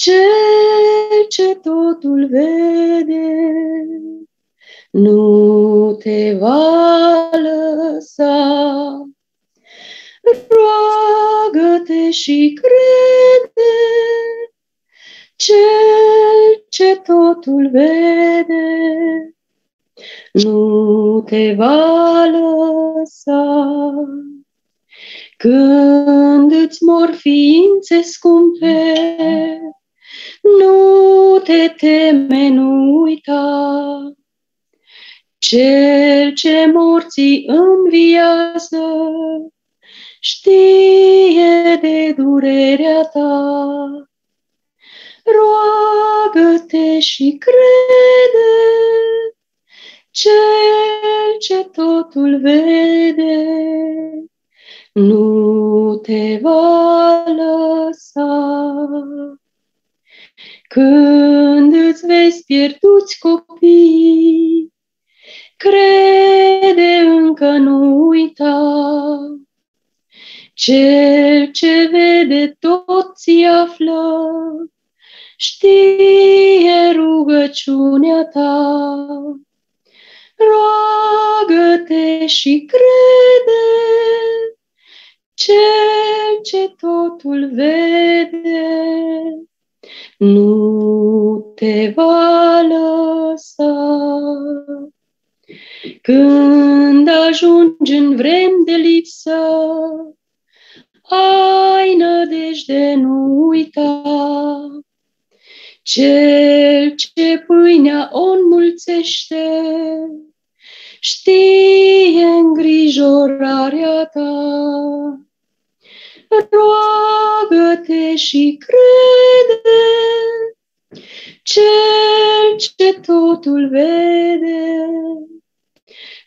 Cel ce totul vede nu te va lăsa. Roagă-te și crede, cel ce totul vede nu te va lăsa. Când îți mor ființe scumpe, nu te teme, nu uita. Cel ce morții înviază, știe de durerea ta. Roagă-te și crede, cel ce totul vede, nu te va lăsa. Când îți vezi pierduți copii, crede încă nu uita. Cel ce vede tot ți află, știe rugăciunea ta. Roagă-te și crede, cel ce totul vede, nu te va lăsa. Când ajungi în vrem de lipsă, ai nădejde, nu uita. Cel ce pâinea o înmulțește, știe îngrijorarea ta. Roagă-te și crede, cel ce totul vede,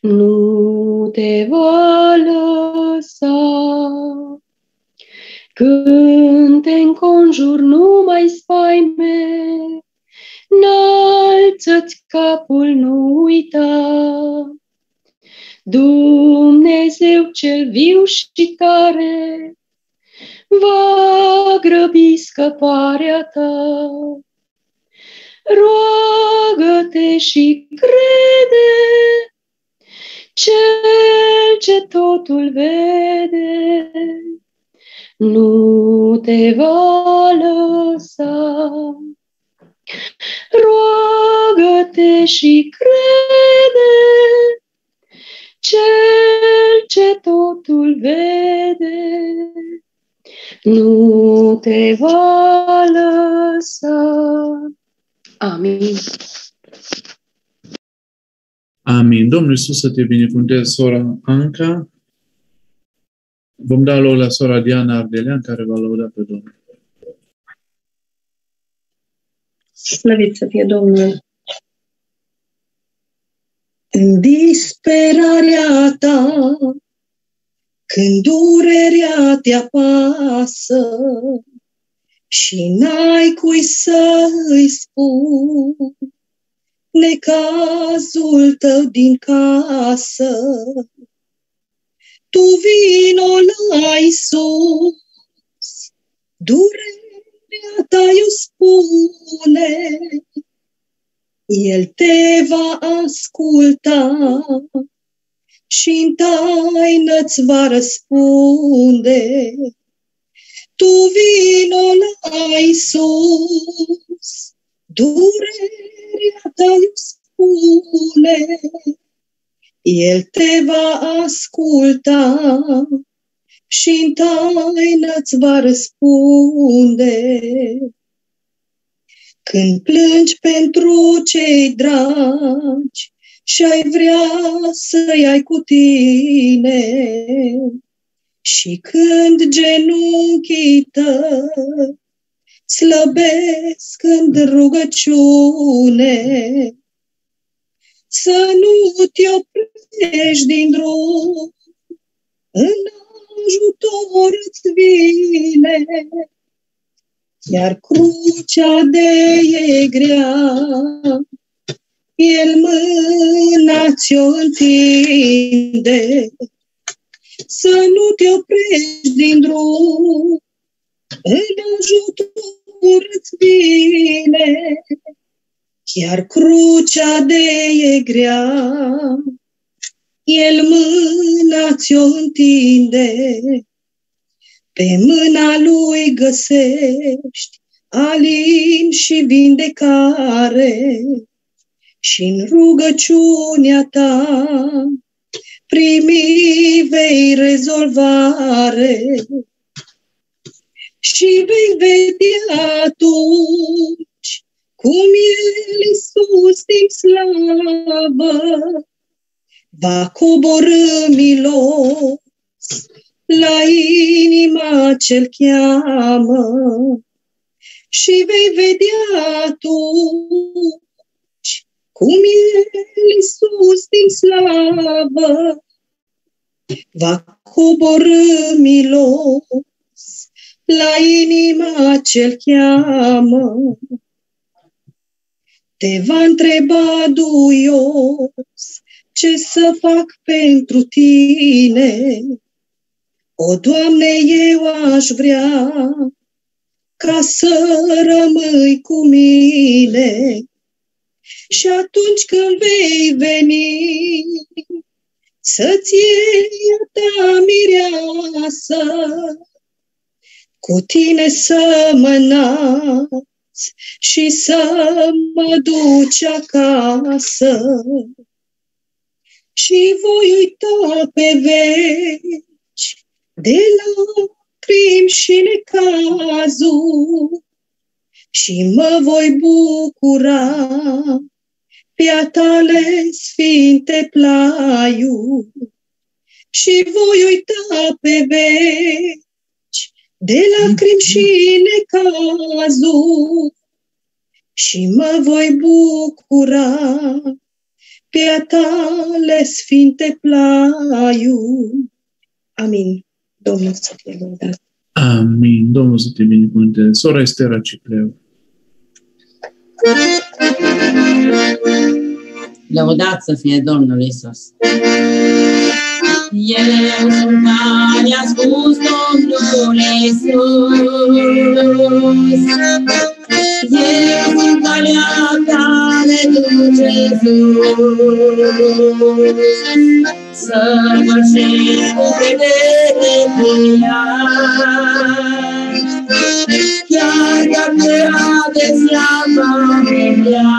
nu te va lăsa. Când te înconjur numai spaime, înalță-ți capul, nu uita. Dumnezeu cel viu și tare, va grăbi scăparea ta. Roagă-te și crede, cel ce totul vede, nu te va lăsa. Roagă-te și crede, cel ce totul vede, nu te va lăsa. Amin. Amin. Domnul Iisus să te binecuvânteze, sora Anca. Vom da loc la sora Diana Ardelean, care va lăuda pe Domnul. Slăvit să fie Domnul! În disperarea ta, când durerea te apasă și n-ai cui să îi spun necazul tău din casă, tu vino la Iisus, durerea ta eu spune, El te va asculta și în taină-ți va răspunde. Tu vino la Iisus, durerea ta eu spune, el te va asculta și în taină îți va răspunde. Când plângi pentru cei dragi și ai vrea să-i ai cu tine, și când genunchii tăi slăbesc în rugăciune, să nu te oprești din drum, în ajutor îți vine, iar crucea de e grea, el mâna ți-o întinde, să nu te oprești din drum, în ajutor îți vine, chiar crucea de e grea, el mâna ți-o întinde, pe mâna lui găsești alin și vindecare și în rugăciunea ta primi vei rezolvare și vei vedea atunci cum El Iisus din slavă va coborâ milos la inima ce-l cheamă. Și vei vedea atunci cum El Iisus din slavă va coborâ milos la inima ce-l cheamă. Te va întreba duios ce să fac pentru tine. O, Doamne, eu aș vrea ca să rămâi cu mine. Și atunci când vei veni, să-ți iei ta mireasă, cu tine să mă nați și să mă duci acasă. Și voi uita pe veci de lacrimi și necazuri și mă voi bucura pe tale sfinte plaiuri și voi uita pe veci de lacrimi și necazuri și mă voi bucura pe tale sfinte plaiuri. Amin. Domnul să fie lăudat. Amin. Domnul să te binecuvânteze. Sora Estera Cicleu. Lăudat să fie Domnul Isus. Eu sunt care a spus Domnul Isus. Eu sunt calea care duce sus. Săvârșesc cu vedere pe ea. Chiar dacă adesea va vedea.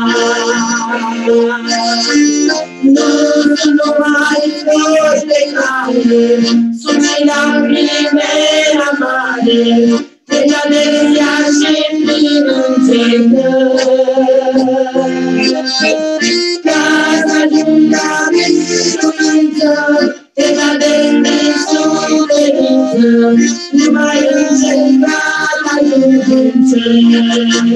Nu sunt numai flori de cale, sunt și lacrime amare, de adesea și plin Ca să ajung la biruință, te cade de suferință, numai încercat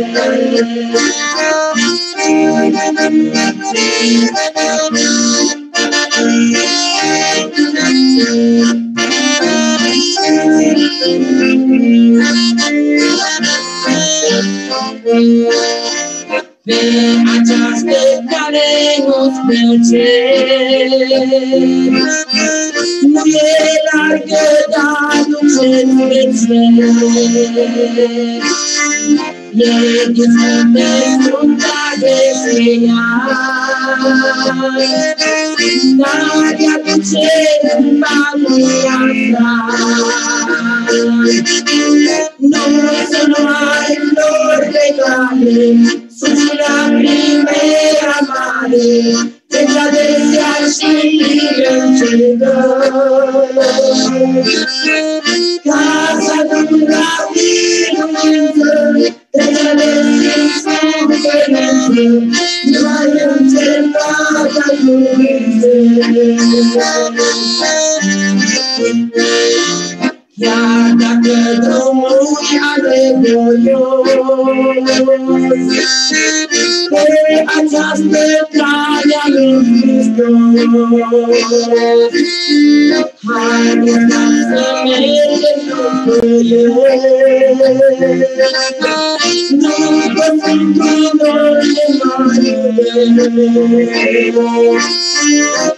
ajunge Pe această cale nu-ți plăceri, nu e largă, dar duce-ți vețe. E discută strunta de seia, dar ea duce în familia ta. Nu să nu ai flori de cale, sunt și lacrime amare, deci adesea și încercăm. Ca să nu la biruință, deci adesea suferință, Chiar dacă drumul e anevoios, pe această cale a lui Hristos. Haideți să mergem după El, după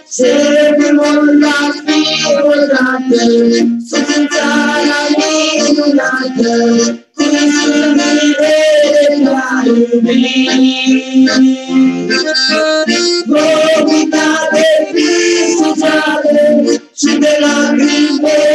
Sfântul nostru mare. Ce vor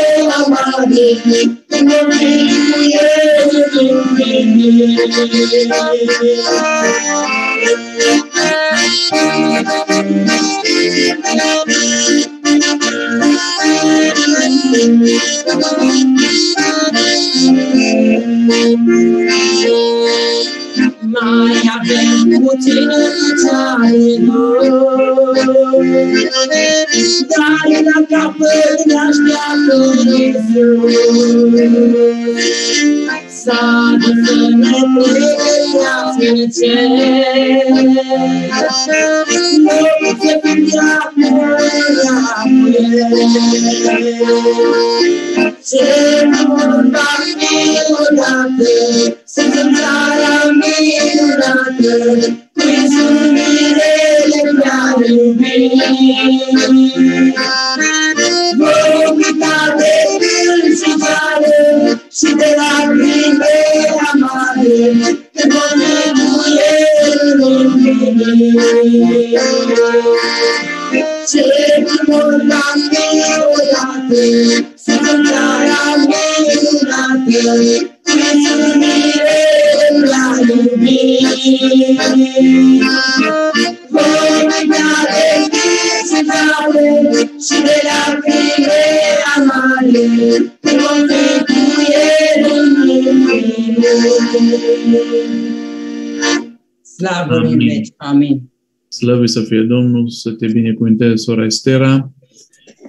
infinit. Slavă lui Amin. veci. Amin. Slăvit să fie Domnul, să te binecuvânteze, sora Estera.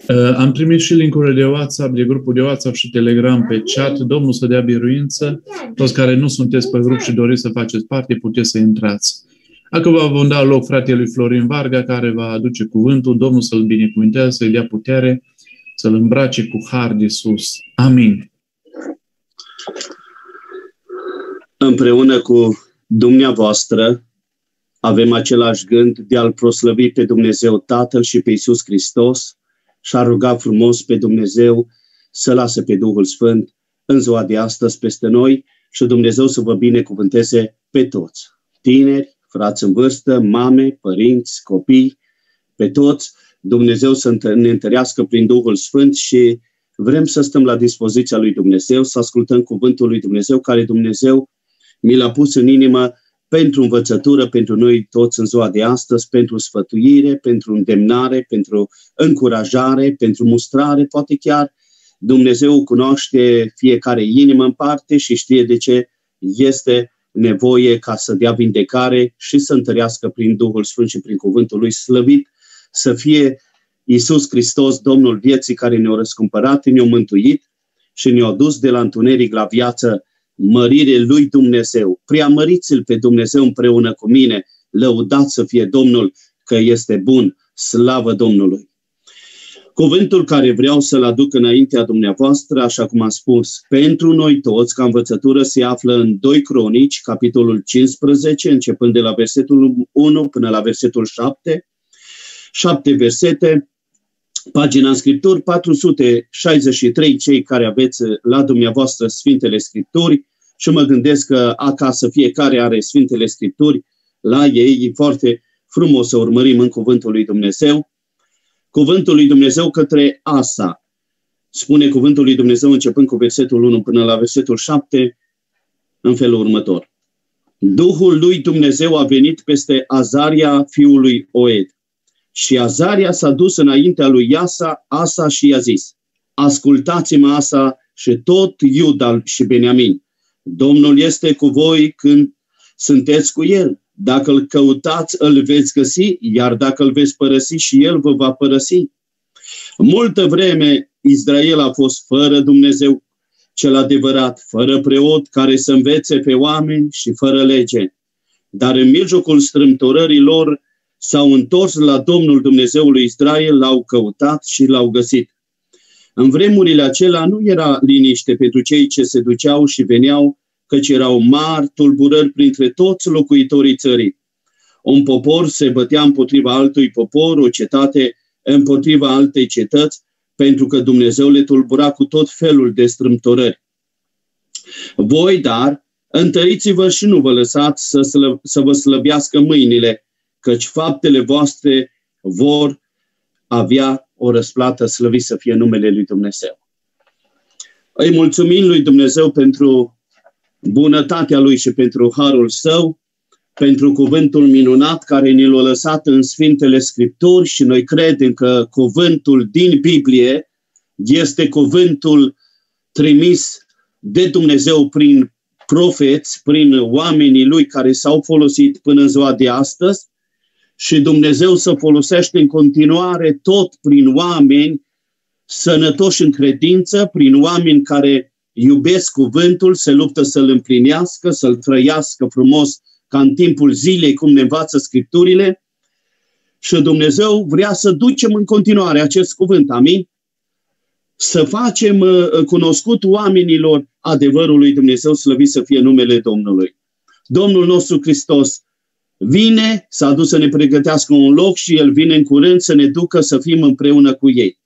Uh, am primit și link-urile de WhatsApp, de grupul de WhatsApp și Telegram pe chat. Domnul să dea biruință. Toți care nu sunteți pe grup și doriți să faceți parte, puteți să intrați. Acum vă vom da loc fratelui Florin Varga, care va aduce cuvântul. Domnul să-l binecuvânteze, să-i dea putere, să-l îmbrace cu har de sus. Amin. împreună cu dumneavoastră avem același gând de a-L proslăvi pe Dumnezeu Tatăl și pe Iisus Hristos și a ruga frumos pe Dumnezeu să lasă pe Duhul Sfânt în ziua de astăzi peste noi și Dumnezeu să vă binecuvânteze pe toți, tineri, frați în vârstă, mame, părinți, copii, pe toți, Dumnezeu să întă- ne întărească prin Duhul Sfânt și vrem să stăm la dispoziția lui Dumnezeu, să ascultăm cuvântul lui Dumnezeu, care Dumnezeu mi l-a pus în inimă pentru învățătură, pentru noi toți în ziua de astăzi, pentru sfătuire, pentru îndemnare, pentru încurajare, pentru mustrare, poate chiar. Dumnezeu cunoaște fiecare inimă în parte și știe de ce este nevoie ca să dea vindecare și să întărească prin Duhul Sfânt și prin cuvântul lui. Slăvit, să fie Iisus Hristos, Domnul vieții care ne-a răscumpărat, ne-a mântuit și ne-a dus de la întuneric la viață mărire lui Dumnezeu. Preamăriți-L pe Dumnezeu împreună cu mine, lăudați să fie Domnul că este bun, slavă Domnului. Cuvântul care vreau să-l aduc înaintea dumneavoastră, așa cum am spus, pentru noi toți, ca învățătură, se află în 2 Cronici, capitolul 15, începând de la versetul 1 până la versetul 7, șapte versete, pagina în Scripturi, 463 cei care aveți la dumneavoastră Sfintele Scripturi și mă gândesc că acasă fiecare are Sfintele Scripturi la ei, e foarte frumos să urmărim în Cuvântul lui Dumnezeu. Cuvântul lui Dumnezeu către Asa. Spune Cuvântul lui Dumnezeu începând cu versetul 1 până la versetul 7 în felul următor. Duhul lui Dumnezeu a venit peste Azaria fiului Oed. Și Azaria s-a dus înaintea lui Iasa, Asa și i-a zis, ascultați-mă Asa și tot Iuda și Beniamin. Domnul este cu voi când sunteți cu el. Dacă îl căutați, îl veți găsi, iar dacă îl veți părăsi și el vă va părăsi. Multă vreme Israel a fost fără Dumnezeu cel adevărat, fără preot care să învețe pe oameni și fără lege. Dar în mijlocul strâmtorării lor s-au întors la Domnul Dumnezeului Israel, l-au căutat și l-au găsit. În vremurile acelea nu era liniște pentru cei ce se duceau și veneau, căci erau mari tulburări printre toți locuitorii țării. Un popor se bătea împotriva altui popor, o cetate împotriva altei cetăți, pentru că Dumnezeu le tulbura cu tot felul de strâmtorări. Voi, dar, Întăriți-vă și nu vă lăsați să, slă, să vă slăbească mâinile, căci faptele voastre vor avea o răsplată slăvit să fie numele lui Dumnezeu. Îi mulțumim lui Dumnezeu pentru bunătatea lui și pentru harul său, pentru cuvântul minunat care ne l-a lăsat în Sfintele Scripturi și noi credem că cuvântul din Biblie este cuvântul trimis de Dumnezeu prin profeți, prin oamenii lui care s-au folosit până în ziua de astăzi și Dumnezeu să folosește în continuare tot prin oameni sănătoși în credință, prin oameni care iubesc cuvântul, se luptă să-l împlinească, să-l trăiască frumos ca în timpul zilei, cum ne învață Scripturile. Și Dumnezeu vrea să ducem în continuare acest cuvânt. Amin? Să facem uh, cunoscut oamenilor adevărul lui Dumnezeu, slăvit să fie numele Domnului. Domnul nostru Hristos vine, s-a dus să ne pregătească un loc și El vine în curând să ne ducă să fim împreună cu ei.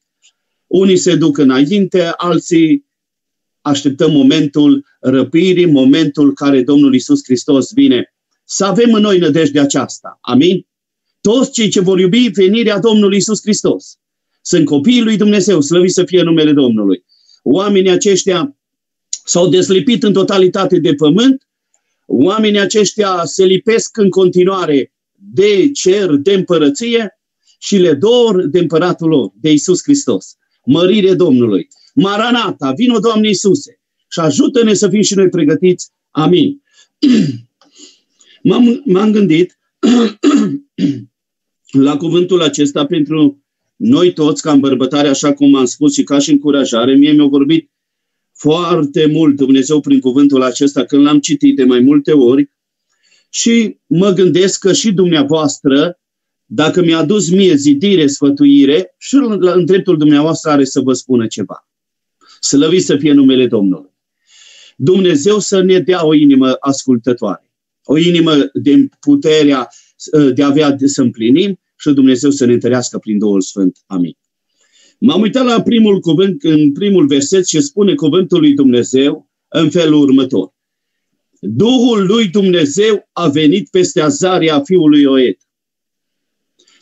Unii se duc înainte, alții așteptăm momentul răpirii, momentul care Domnul Isus Hristos vine. Să avem în noi nădejde aceasta. Amin? Toți cei ce vor iubi venirea Domnului Isus Hristos sunt copiii lui Dumnezeu, slăvit să fie numele Domnului. Oamenii aceștia s-au deslipit în totalitate de pământ, oamenii aceștia se lipesc în continuare de cer, de împărăție și le dor de împăratul lor, de Isus Hristos. Mărire Domnului. Maranata, vino Doamne Iisuse și ajută-ne să fim și noi pregătiți. Amin. M-am, m-am gândit la cuvântul acesta pentru noi toți, ca îmbărbătare, așa cum am spus și ca și încurajare. Mie mi-a vorbit foarte mult Dumnezeu prin cuvântul acesta când l-am citit de mai multe ori și mă gândesc că și dumneavoastră, dacă mi-a dus mie zidire, sfătuire, și în dreptul dumneavoastră are să vă spună ceva. Slăvit să fie numele Domnului. Dumnezeu să ne dea o inimă ascultătoare, o inimă de puterea de a avea să împlinim și Dumnezeu să ne întărească prin Duhul Sfânt. Amin. M-am uitat la primul cuvânt, în primul verset și spune cuvântul lui Dumnezeu în felul următor. Duhul lui Dumnezeu a venit peste Azaria fiului Oed.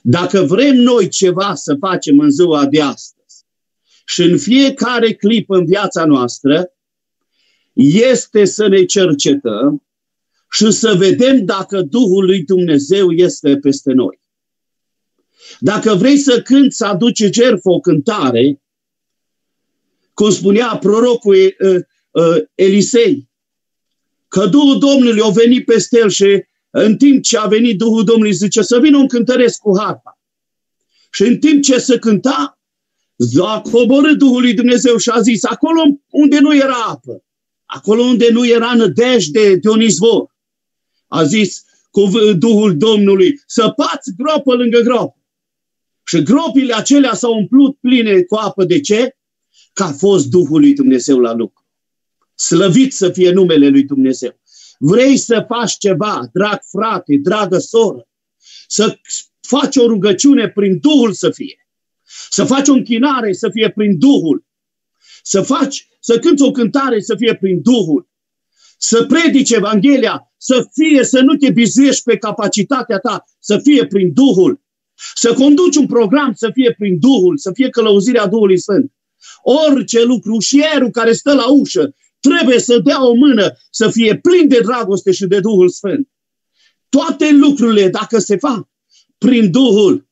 Dacă vrem noi ceva să facem în ziua de astăzi și în fiecare clip în viața noastră, este să ne cercetăm și să vedem dacă Duhul lui Dumnezeu este peste noi. Dacă vrei să cânti, să aduci jertfă o cântare, cum spunea prorocul uh, uh, Elisei, că Duhul Domnului a venit peste el și în timp ce a venit Duhul Domnului zice să vină un cântăresc cu harpa. Și în timp ce se cânta, a coborât Duhul lui Dumnezeu și a zis, acolo unde nu era apă, acolo unde nu era nădejde de un izvor, a zis cu Duhul Domnului, săpați gropă lângă gropă. Și gropile acelea s-au umplut pline cu apă. De ce? Că a fost Duhul lui Dumnezeu la lucru. Slăvit să fie numele lui Dumnezeu. Vrei să faci ceva, drag frate, dragă soră, să faci o rugăciune prin Duhul să fie. Să faci o închinare să fie prin Duhul. Să faci, să cânți o cântare să fie prin Duhul. Să predici Evanghelia, să fie, să nu te bizuiești pe capacitatea ta, să fie prin Duhul. Să conduci un program să fie prin Duhul, să fie călăuzirea Duhului Sfânt. Orice lucru, ușierul care stă la ușă, trebuie să dea o mână, să fie plin de dragoste și de Duhul Sfânt. Toate lucrurile, dacă se fac prin Duhul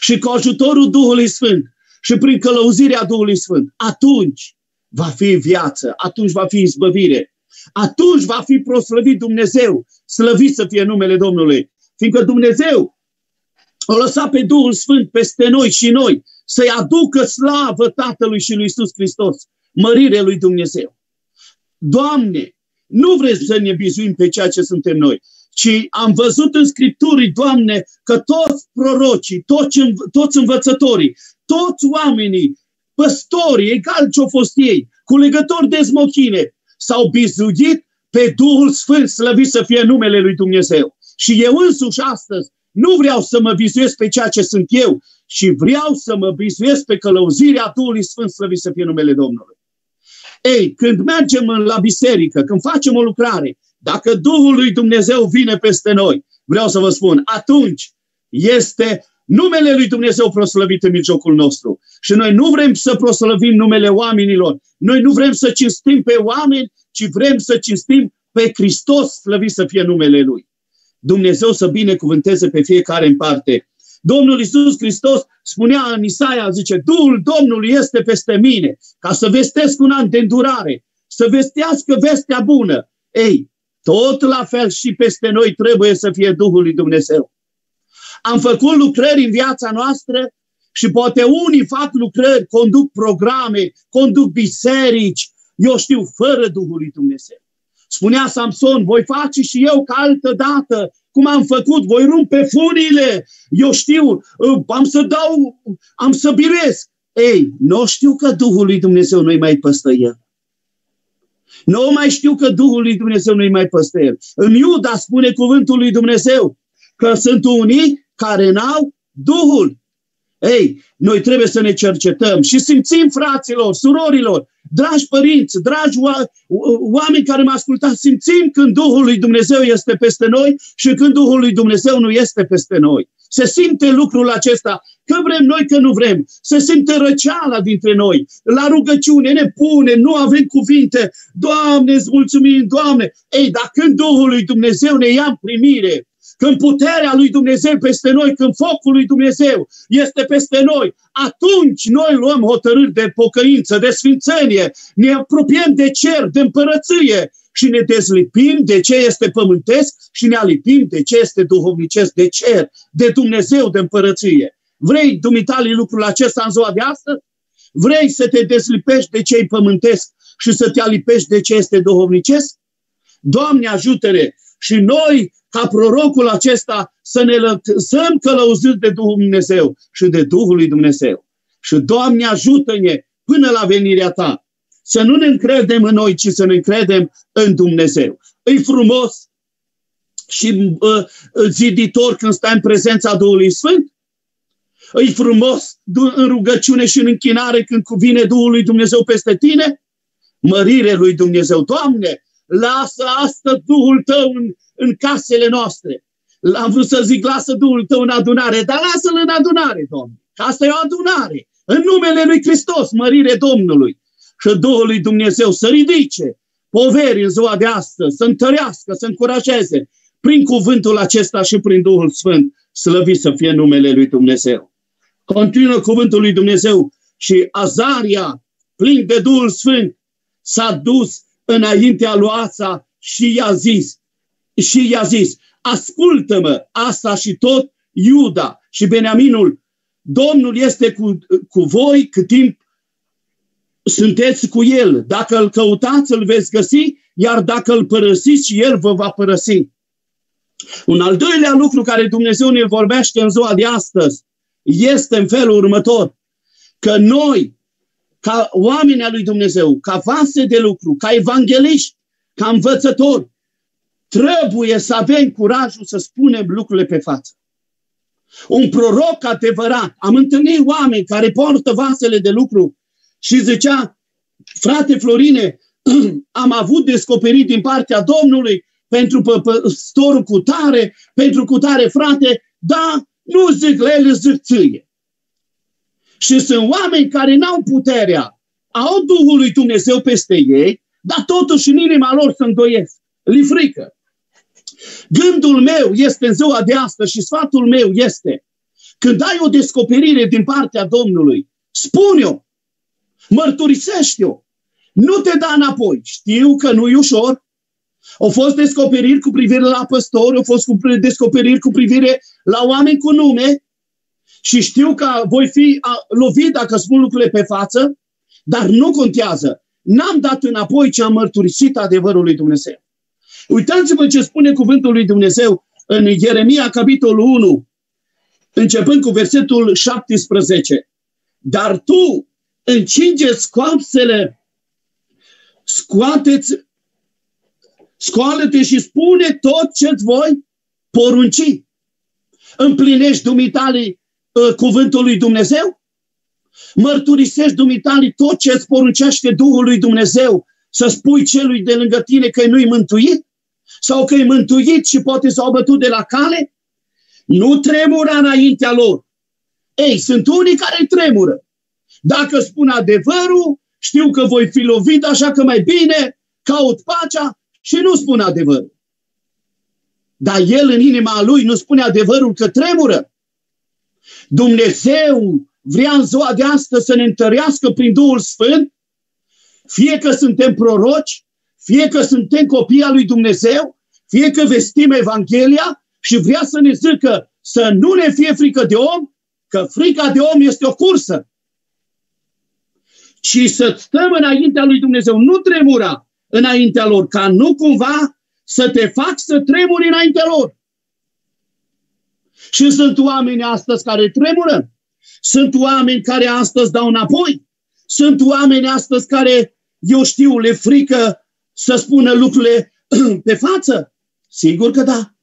și cu ajutorul Duhului Sfânt și prin călăuzirea Duhului Sfânt, atunci va fi viață, atunci va fi izbăvire, atunci va fi proslăvit Dumnezeu, slăvit să fie numele Domnului. Fiindcă Dumnezeu o lăsat pe Duhul Sfânt peste noi și noi să-i aducă slavă Tatălui și lui Iisus Hristos, mărire lui Dumnezeu. Doamne, nu vreți să ne bizuim pe ceea ce suntem noi, ci am văzut în Scripturi, Doamne, că toți prorocii, toți, toți învățătorii, toți oamenii, păstorii, egal ce-au fost ei, cu legători de smochine, s-au bizuit pe Duhul Sfânt, slăvit să fie numele lui Dumnezeu. Și eu însuși astăzi nu vreau să mă bizuiesc pe ceea ce sunt eu, și vreau să mă bizuiesc pe călăuzirea Duhului Sfânt, slăvit să fie numele Domnului. Ei, când mergem la biserică, când facem o lucrare, Dacă Duhul lui Dumnezeu vine peste noi, vreau să vă spun, atunci este numele lui Dumnezeu proslăvit în mijlocul nostru. Și noi nu vrem să proslăvim numele oamenilor. Noi nu vrem să cinstim pe oameni, ci vrem să cinstim pe Hristos, slăvit să fie numele Lui. Dumnezeu să binecuvânteze pe fiecare în parte. Domnul Isus Hristos spunea în Isaia, zice, Duhul Domnului este peste mine, ca să vestesc un an de îndurare, să vestească vestea bună. Ei, tot la fel și peste noi trebuie să fie Duhul lui Dumnezeu. Am făcut lucrări în viața noastră și poate unii fac lucrări, conduc programe, conduc biserici, eu știu, fără Duhul lui Dumnezeu. Spunea Samson, voi face și eu ca altă dată, cum am făcut, voi rumpe funile, eu știu, uh, am să dau, am să biresc. Ei, nu știu că Duhul lui Dumnezeu nu-i mai păstă el. Nu mai știu că Duhul lui Dumnezeu nu-i mai păstă el. În Iuda spune cuvântul lui Dumnezeu că sunt unii care n-au Duhul. Ei, noi trebuie să ne cercetăm și simțim, fraților, surorilor, dragi părinți, dragi oameni care mă ascultați, simțim când Duhul lui Dumnezeu este peste noi și când Duhul lui Dumnezeu nu este peste noi. Se simte lucrul acesta, că vrem noi, că nu vrem. Se simte răceala dintre noi. La rugăciune ne pune, nu avem cuvinte. Doamne, îți mulțumim, Doamne. Ei, dar când Duhul lui Dumnezeu ne ia în primire, când puterea lui Dumnezeu peste noi, când focul lui Dumnezeu este peste noi, atunci noi luăm hotărâri de pocăință, de sfințenie, ne apropiem de cer, de împărăție și ne dezlipim de ce este pământesc și ne alipim de ce este duhovnicesc, de cer, de Dumnezeu, de împărăție. Vrei, dumitali, lucrul acesta în ziua de astăzi? Vrei să te dezlipești de ce pământesc și să te alipești de ce este duhovnicesc? Doamne ajută-ne și noi ca prorocul acesta să ne lăsăm călăuzit de Duhul Dumnezeu și de Duhul lui Dumnezeu. Și Doamne ajută-ne până la venirea Ta. Să nu ne încredem în noi, ci să ne încredem în Dumnezeu. E frumos și uh, ziditor când stai în prezența Duhului Sfânt. E frumos în rugăciune și în închinare când vine Duhul lui Dumnezeu peste tine. Mărire lui Dumnezeu. Doamne, lasă astăzi Duhul Tău în, în casele noastre. Am vrut să zic, lasă Duhul Tău în adunare, dar lasă-L în adunare, Domnule. Asta e o adunare. În numele Lui Hristos, mărire Domnului. Și Duhul lui Dumnezeu să ridice poveri în ziua de astăzi, să întărească, să încurajeze prin cuvântul acesta și prin Duhul Sfânt, slăvit să fie numele Lui Dumnezeu. Continuă cuvântul Lui Dumnezeu și Azaria, plin de Duhul Sfânt, s-a dus înaintea lui Asa și i-a zis, și i-a zis, ascultă-mă, Asa și tot Iuda și Beniaminul, Domnul este cu, cu voi cât timp sunteți cu El. Dacă îl căutați, îl veți găsi, iar dacă îl părăsiți, și El vă va părăsi. Un al doilea lucru care Dumnezeu ne vorbește în ziua de astăzi este în felul următor, că noi ca oameni al lui Dumnezeu, ca vase de lucru, ca evangeliști, ca învățători, trebuie să avem curajul să spunem lucrurile pe față. Un proroc adevărat. Am întâlnit oameni care poartă vasele de lucru și zicea, frate Florine, am avut descoperit din partea Domnului pentru păstorul cu tare, pentru cu tare frate, da, nu zic la el, zic ție. Și sunt oameni care n-au puterea, au Duhul lui Dumnezeu peste ei, dar totuși în inima lor se îndoiesc. Li frică. Gândul meu este în ziua de astăzi și sfatul meu este când ai o descoperire din partea Domnului, spune-o, mărturisește-o, nu te da înapoi. Știu că nu e ușor. Au fost descoperiri cu privire la păstori, au fost descoperiri cu privire la oameni cu nume, și știu că voi fi lovit dacă spun lucrurile pe față, dar nu contează. N-am dat înapoi ce am mărturisit adevărul lui Dumnezeu. Uitați-vă ce spune cuvântul lui Dumnezeu în Ieremia, capitolul 1, începând cu versetul 17. Dar tu încingeți coapsele, scoateți, scoală-te și spune tot ce-ți voi porunci. Împlinești dumitalii uh, cuvântul lui Dumnezeu? Mărturisești dumitali tot ce îți poruncește Duhul lui Dumnezeu să spui celui de lângă tine că nu-i mântuit? sau că e mântuit și poate s-au bătut de la cale, nu tremura înaintea lor. Ei, sunt unii care tremură. Dacă spun adevărul, știu că voi fi lovit, așa că mai bine caut pacea și nu spun adevărul. Dar el în inima lui nu spune adevărul că tremură. Dumnezeu vrea în ziua de astăzi să ne întărească prin Duhul Sfânt, fie că suntem proroci, fie că suntem copii al lui Dumnezeu, fie că vestim Evanghelia și vrea să ne zică să nu ne fie frică de om, că frica de om este o cursă. Și să stăm înaintea lui Dumnezeu, nu tremura înaintea lor, ca nu cumva să te fac să tremuri înaintea lor. Și sunt oameni astăzi care tremură. Sunt oameni care astăzi dau înapoi. Sunt oameni astăzi care, eu știu, le frică să spună lucrurile pe față. Sigur că da.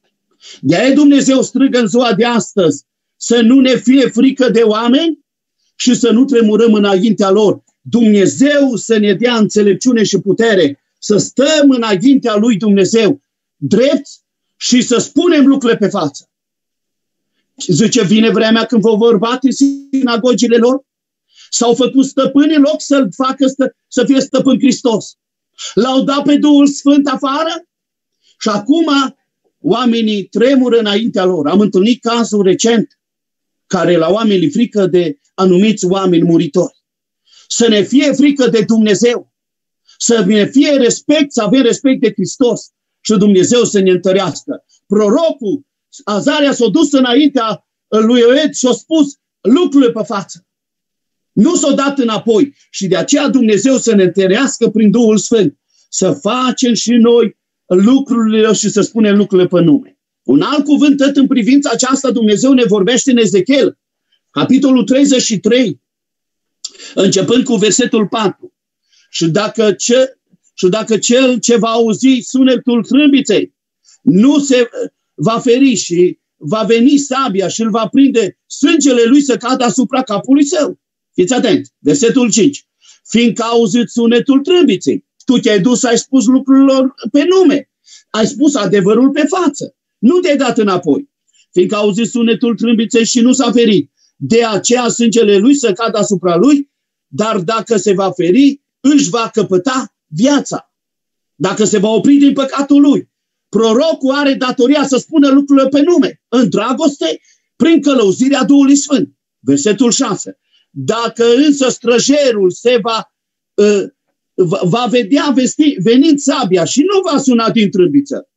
De-aia Dumnezeu strigă în ziua de astăzi să nu ne fie frică de oameni și să nu tremurăm înaintea lor. Dumnezeu să ne dea înțelepciune și putere să stăm înaintea lui Dumnezeu drept și să spunem lucrurile pe față. Zice, vine vremea când vă vor bate sinagogile lor? S-au făcut stăpâni în loc să facă stă, să fie stăpân Hristos. L-au dat pe Duhul Sfânt afară și acum oamenii tremură înaintea lor. Am întâlnit cazul recent care la oamenii frică de anumiți oameni muritori. Să ne fie frică de Dumnezeu. Să ne fie respect, să avem respect de Hristos și Dumnezeu să ne întărească. Prorocul Azaria s-a dus înaintea lui Ioed și a spus lucrurile pe față. Nu s-a dat înapoi și de aceea Dumnezeu să ne întărească prin Duhul Sfânt. Să facem și noi lucrurile și să spunem lucrurile pe nume. Un alt cuvânt tot în privința aceasta Dumnezeu ne vorbește în Ezechiel, capitolul 33, începând cu versetul 4. Și dacă, ce, și dacă cel ce va auzi sunetul trâmbiței nu se va feri și va veni sabia și îl va prinde sângele lui să cadă asupra capului său. Fiți atenți, versetul 5. Fiindcă a auzit sunetul trâmbiței, tu te-ai dus, ai spus lucrurilor pe nume, ai spus adevărul pe față, nu te-ai dat înapoi. Fiindcă a auzit sunetul trâmbiței și nu s-a ferit, de aceea sângele lui să cadă asupra lui, dar dacă se va feri, își va căpăta viața. Dacă se va opri din păcatul lui, prorocul are datoria să spună lucrurile pe nume, în dragoste, prin călăuzirea Duhului Sfânt. Versetul 6. Dacă însă străjerul se va, uh, va vedea vesti, venind sabia și nu va suna din trâmbiță,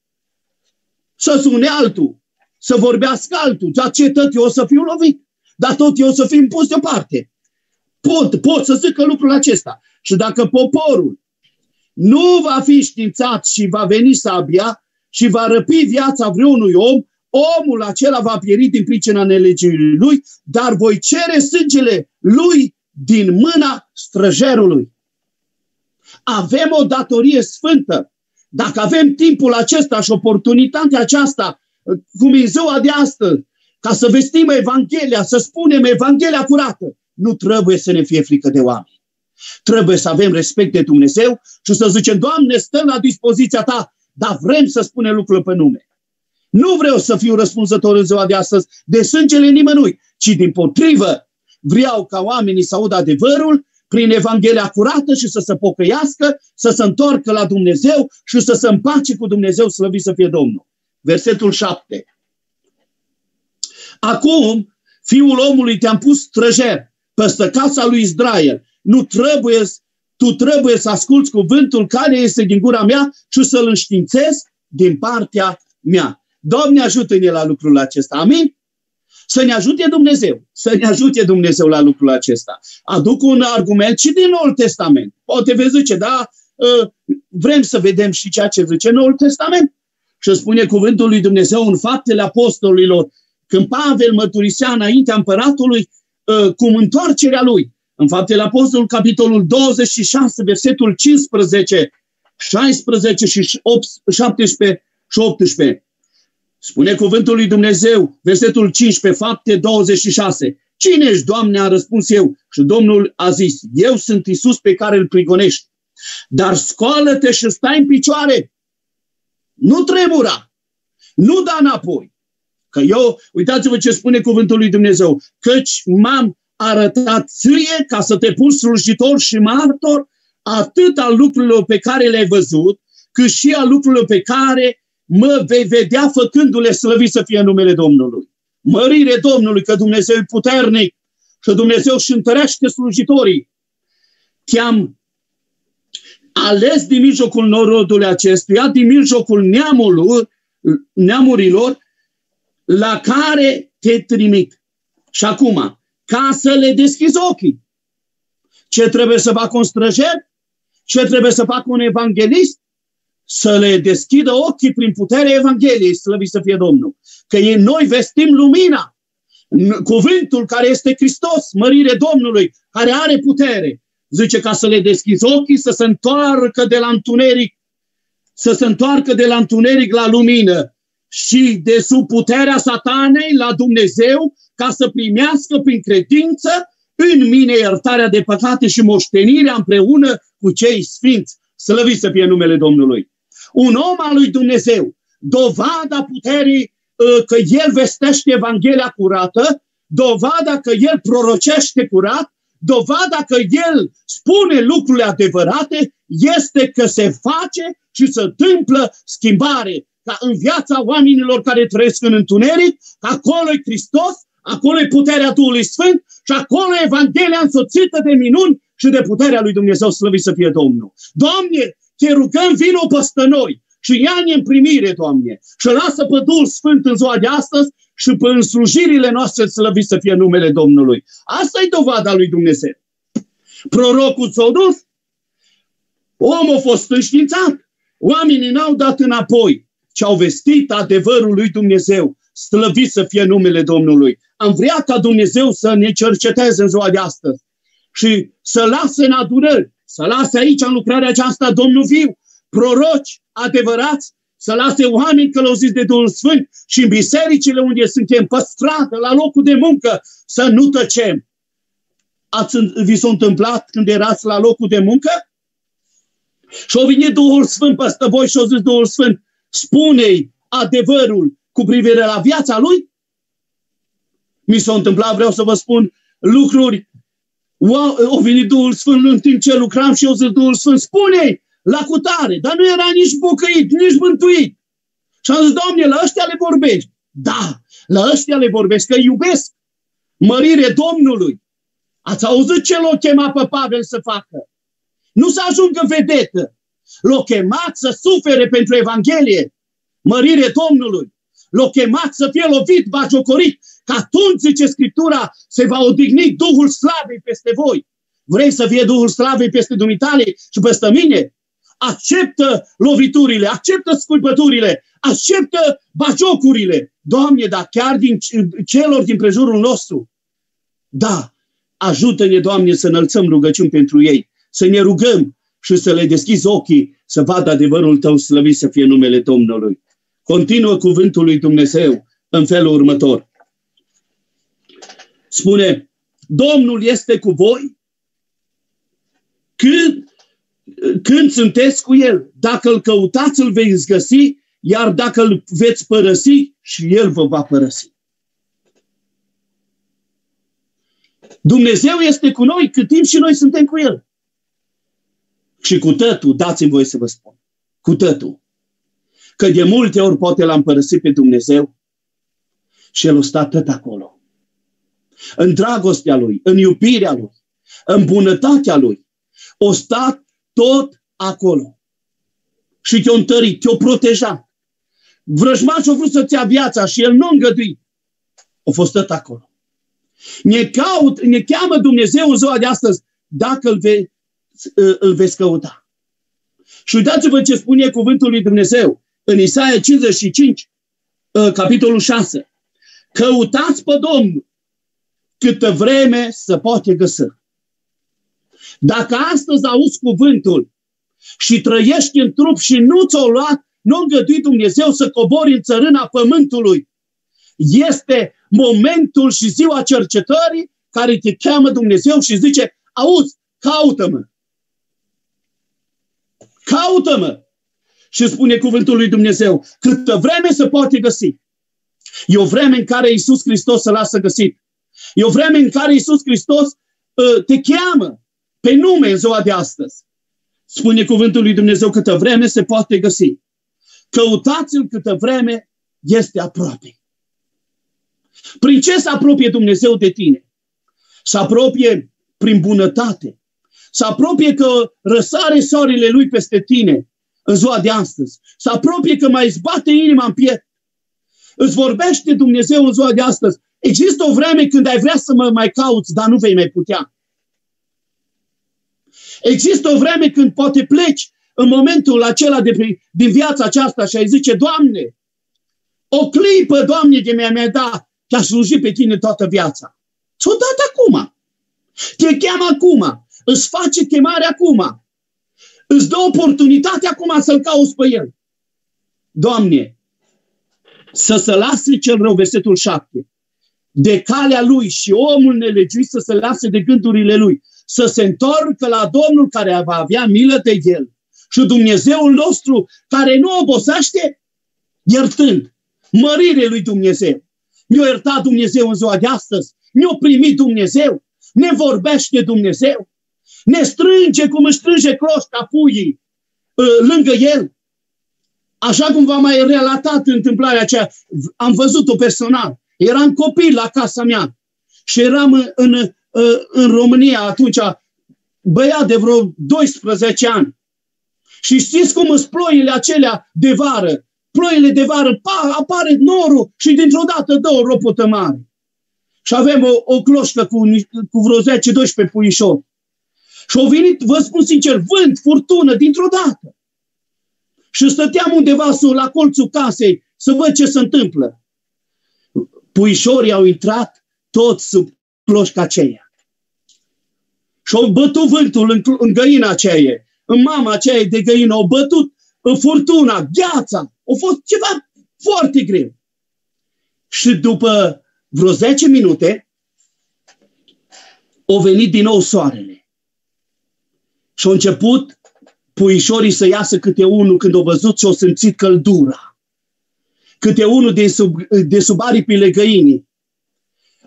să sune altul, să vorbească altul, dar ce tot eu o să fiu lovit, dar tot eu o să fiu pus deoparte. Pot, pot să zică lucrul acesta. Și dacă poporul nu va fi științat și va veni sabia și va răpi viața vreunui om, omul acela va pieri din pricina nelegiului lui, dar voi cere sângele lui din mâna străjerului. Avem o datorie sfântă. Dacă avem timpul acesta și oportunitatea aceasta, cum e ziua de astăzi, ca să vestim Evanghelia, să spunem Evanghelia curată, nu trebuie să ne fie frică de oameni. Trebuie să avem respect de Dumnezeu și să zicem, Doamne, stăm la dispoziția Ta, dar vrem să spunem lucrurile pe nume. Nu vreau să fiu răspunzător în ziua de astăzi de sângele nimănui, ci din potrivă vreau ca oamenii să audă adevărul prin Evanghelia curată și să se pocăiască, să se întoarcă la Dumnezeu și să se împace cu Dumnezeu, slăvit să fie Domnul. Versetul 7. Acum, fiul omului te-am pus străjer peste casa lui Israel. Nu trebuie, tu trebuie să asculți cuvântul care este din gura mea și să-l înștiințezi din partea mea. Doamne ajută-ne la lucrul acesta. Amin? Să ne ajute Dumnezeu. Să ne ajute Dumnezeu la lucrul acesta. Aduc un argument și din Noul Testament. Poate vezi zice, da, ă, vrem să vedem și ceea ce zice Noul Testament. Și spune cuvântul lui Dumnezeu în faptele apostolilor, când Pavel mărturisea înaintea împăratului ă, cum întoarcerea lui. În faptele apostol, capitolul 26, versetul 15, 16 și 17 și 18. Spune cuvântul lui Dumnezeu, versetul 15, fapte 26. Cine ești, Doamne, a răspuns eu. Și Domnul a zis, eu sunt Isus pe care îl prigonești. Dar scoală-te și stai în picioare. nu tremura, nu da înapoi. Că eu, uitați-vă ce spune cuvântul lui Dumnezeu, căci m-am arătat ție ca să te pun slujitor și martor atât al lucrurilor pe care le-ai văzut, cât și al lucrurilor pe care mă vei vedea făcându-le slăvit să fie numele Domnului. Mărire Domnului, că Dumnezeu e puternic și Dumnezeu își întărește slujitorii. Te-am ales din mijlocul norodului acestuia, din mijlocul neamului, neamurilor, la care te trimit. Și acum, ca să le deschizi ochii. Ce trebuie să facă un străjer? Ce trebuie să facă un evanghelist? Să le deschidă ochii prin puterea Evangheliei, slăvit să fie Domnul. Că ei noi vestim lumina, cuvântul care este Hristos, mărire Domnului, care are putere. Zice ca să le deschizi ochii, să se întoarcă de la întuneric, să se întoarcă de la întuneric la lumină și de sub puterea satanei la Dumnezeu ca să primească prin credință în mine iertarea de păcate și moștenirea împreună cu cei sfinți. Slăvit să fie numele Domnului. Un om al lui Dumnezeu, dovada puterii ă, că el vestește Evanghelia curată, dovada că el prorocește curat, dovada că el spune lucrurile adevărate, este că se face și se întâmplă schimbare. Ca în viața oamenilor care trăiesc în întuneric, acolo e Hristos, acolo e puterea Duhului Sfânt și acolo e Evanghelia însoțită de minuni și de puterea lui Dumnezeu slăvit să fie Domnul. Doamne, te rugăm, vină păstă noi și ia-ne în primire, Doamne, și lasă pe Duhul Sfânt în ziua de astăzi și pe în slujirile noastre slăvit să fie numele Domnului. Asta e dovada lui Dumnezeu. Prorocul s-a dus, omul a fost înștiințat, oamenii n-au dat înapoi, ci au vestit adevărul lui Dumnezeu. Slăvit să fie numele Domnului. Am vrea ca Dumnezeu să ne cerceteze în ziua de astăzi și să lase în adunări, să lase aici în lucrarea aceasta Domnul viu, proroci adevărați, să lase oameni călăuziți de Duhul Sfânt și în bisericile unde suntem, pe stradă, la locul de muncă, să nu tăcem. Ați, vi s-a întâmplat când erați la locul de muncă? Și-a venit Duhul Sfânt peste voi și-a zis Duhul Sfânt, spune-i adevărul cu privire la viața lui? Mi s-a întâmplat, vreau să vă spun, lucruri. Wow, a venit Duhul Sfânt în timp ce lucram și eu zic Duhul Sfânt, spune la cutare, dar nu era nici bucăit, nici mântuit. Și am zis, Doamne, la ăștia le vorbești. Da, la ăștia le vorbești, că iubesc mărire Domnului. Ați auzit ce l-a chemat pe Pavel să facă? Nu să ajungă vedetă. L-a chemat să sufere pentru Evanghelie. Mărire Domnului. L-a chemat să fie lovit, bagiocorit, că atunci, zice Scriptura, se va odihni Duhul Slavei peste voi. Vrei să fie Duhul Slavei peste dumitale și peste mine? Acceptă loviturile, acceptă sculpăturile, acceptă bagiocurile. Doamne, dar chiar din celor din prejurul nostru. Da, ajută-ne, Doamne, să înălțăm rugăciuni pentru ei, să ne rugăm și să le deschizi ochii, să vadă adevărul Tău slăvit să fie numele Domnului. Continuă cuvântul lui Dumnezeu în felul următor. Spune, Domnul este cu voi când, când sunteți cu El. Dacă îl căutați, îl veți găsi, iar dacă îl veți părăsi, și El vă va părăsi. Dumnezeu este cu noi cât timp și noi suntem cu El. Și cu tătul, dați-mi voi să vă spun, cu tătul, că de multe ori poate l-am părăsit pe Dumnezeu și El a stat tot acolo. În dragostea Lui, în iubirea Lui, în bunătatea Lui, o stat tot acolo. Și te-a întărit, te-a protejat. Vrăjmașul a vrut să-ți ia viața și el nu îngădui. A fost tot acolo. Ne, caut, ne cheamă Dumnezeu în ziua de astăzi dacă îl, ve, îl veți căuta. Și uitați-vă ce spune cuvântul lui Dumnezeu în Isaia 55, ă, capitolul 6. Căutați pe Domnul câtă vreme să poate găsi. Dacă astăzi auzi cuvântul și trăiești în trup și nu ți-o luat, nu îngădui Dumnezeu să cobori în țărâna pământului. Este momentul și ziua cercetării care te cheamă Dumnezeu și zice, auzi, caută-mă. Caută-mă. Și spune cuvântul lui Dumnezeu, câtă vreme se poate găsi. E o vreme în care Iisus Hristos se lasă găsit. E o vreme în care Iisus Hristos uh, te cheamă pe nume în ziua de astăzi. Spune cuvântul lui Dumnezeu câtă vreme se poate găsi. Căutați-l câtă vreme este aproape. Prin ce se apropie Dumnezeu de tine? Se apropie prin bunătate. Se apropie că răsare soarele Lui peste tine în ziua de astăzi. Se apropie că mai zbate inima în piept. Îți vorbește Dumnezeu în ziua de astăzi. Există o vreme când ai vrea să mă mai cauți, dar nu vei mai putea. Există o vreme când poate pleci în momentul acela de, din viața aceasta și ai zice, Doamne, o clipă, Doamne, de mi-a mea dat, te-a slujit pe tine toată viața. Ți-o dat acum. Te cheamă acum. Îți face chemare acum. Îți dă oportunitatea acum să-L cauți pe El. Doamne, să se lase cel rău, versetul 7, de calea lui și omul nelegiuit să se lase de gândurile lui, să se întoarcă la Domnul care va avea milă de el și Dumnezeul nostru care nu obosește iertând. Mărire lui Dumnezeu. Ne-a iertat Dumnezeu în ziua de astăzi. Ne-a primit Dumnezeu. Ne vorbește Dumnezeu. Ne strânge cum își strânge cloșca puii ă, lângă el. Așa cum v-am mai relatat întâmplarea aceea, am văzut-o personal. Eram copil la casa mea și eram în, în, în România atunci, băiat de vreo 12 ani. Și știți cum sunt ploile acelea de vară? Ploile de vară, pa, apare norul și dintr-o dată dă o ropotă mare. Și avem o, o cloșcă cu, cu vreo 10-12 puișori. Și au venit, vă spun sincer, vânt, furtună, dintr-o dată. Și stăteam undeva sus, la colțul casei, să văd ce se întâmplă. Puișorii au intrat toți sub cloșca aceea. Și au bătut vântul în, în găina aceea, în mama aceea de găină, au bătut în furtuna, gheața. A fost ceva foarte greu. Și după vreo 10 minute, au venit din nou soarele. Și au început puișorii să iasă câte unul când au văzut și au simțit căldura. Câte unul de sub, de sub aripile găinii.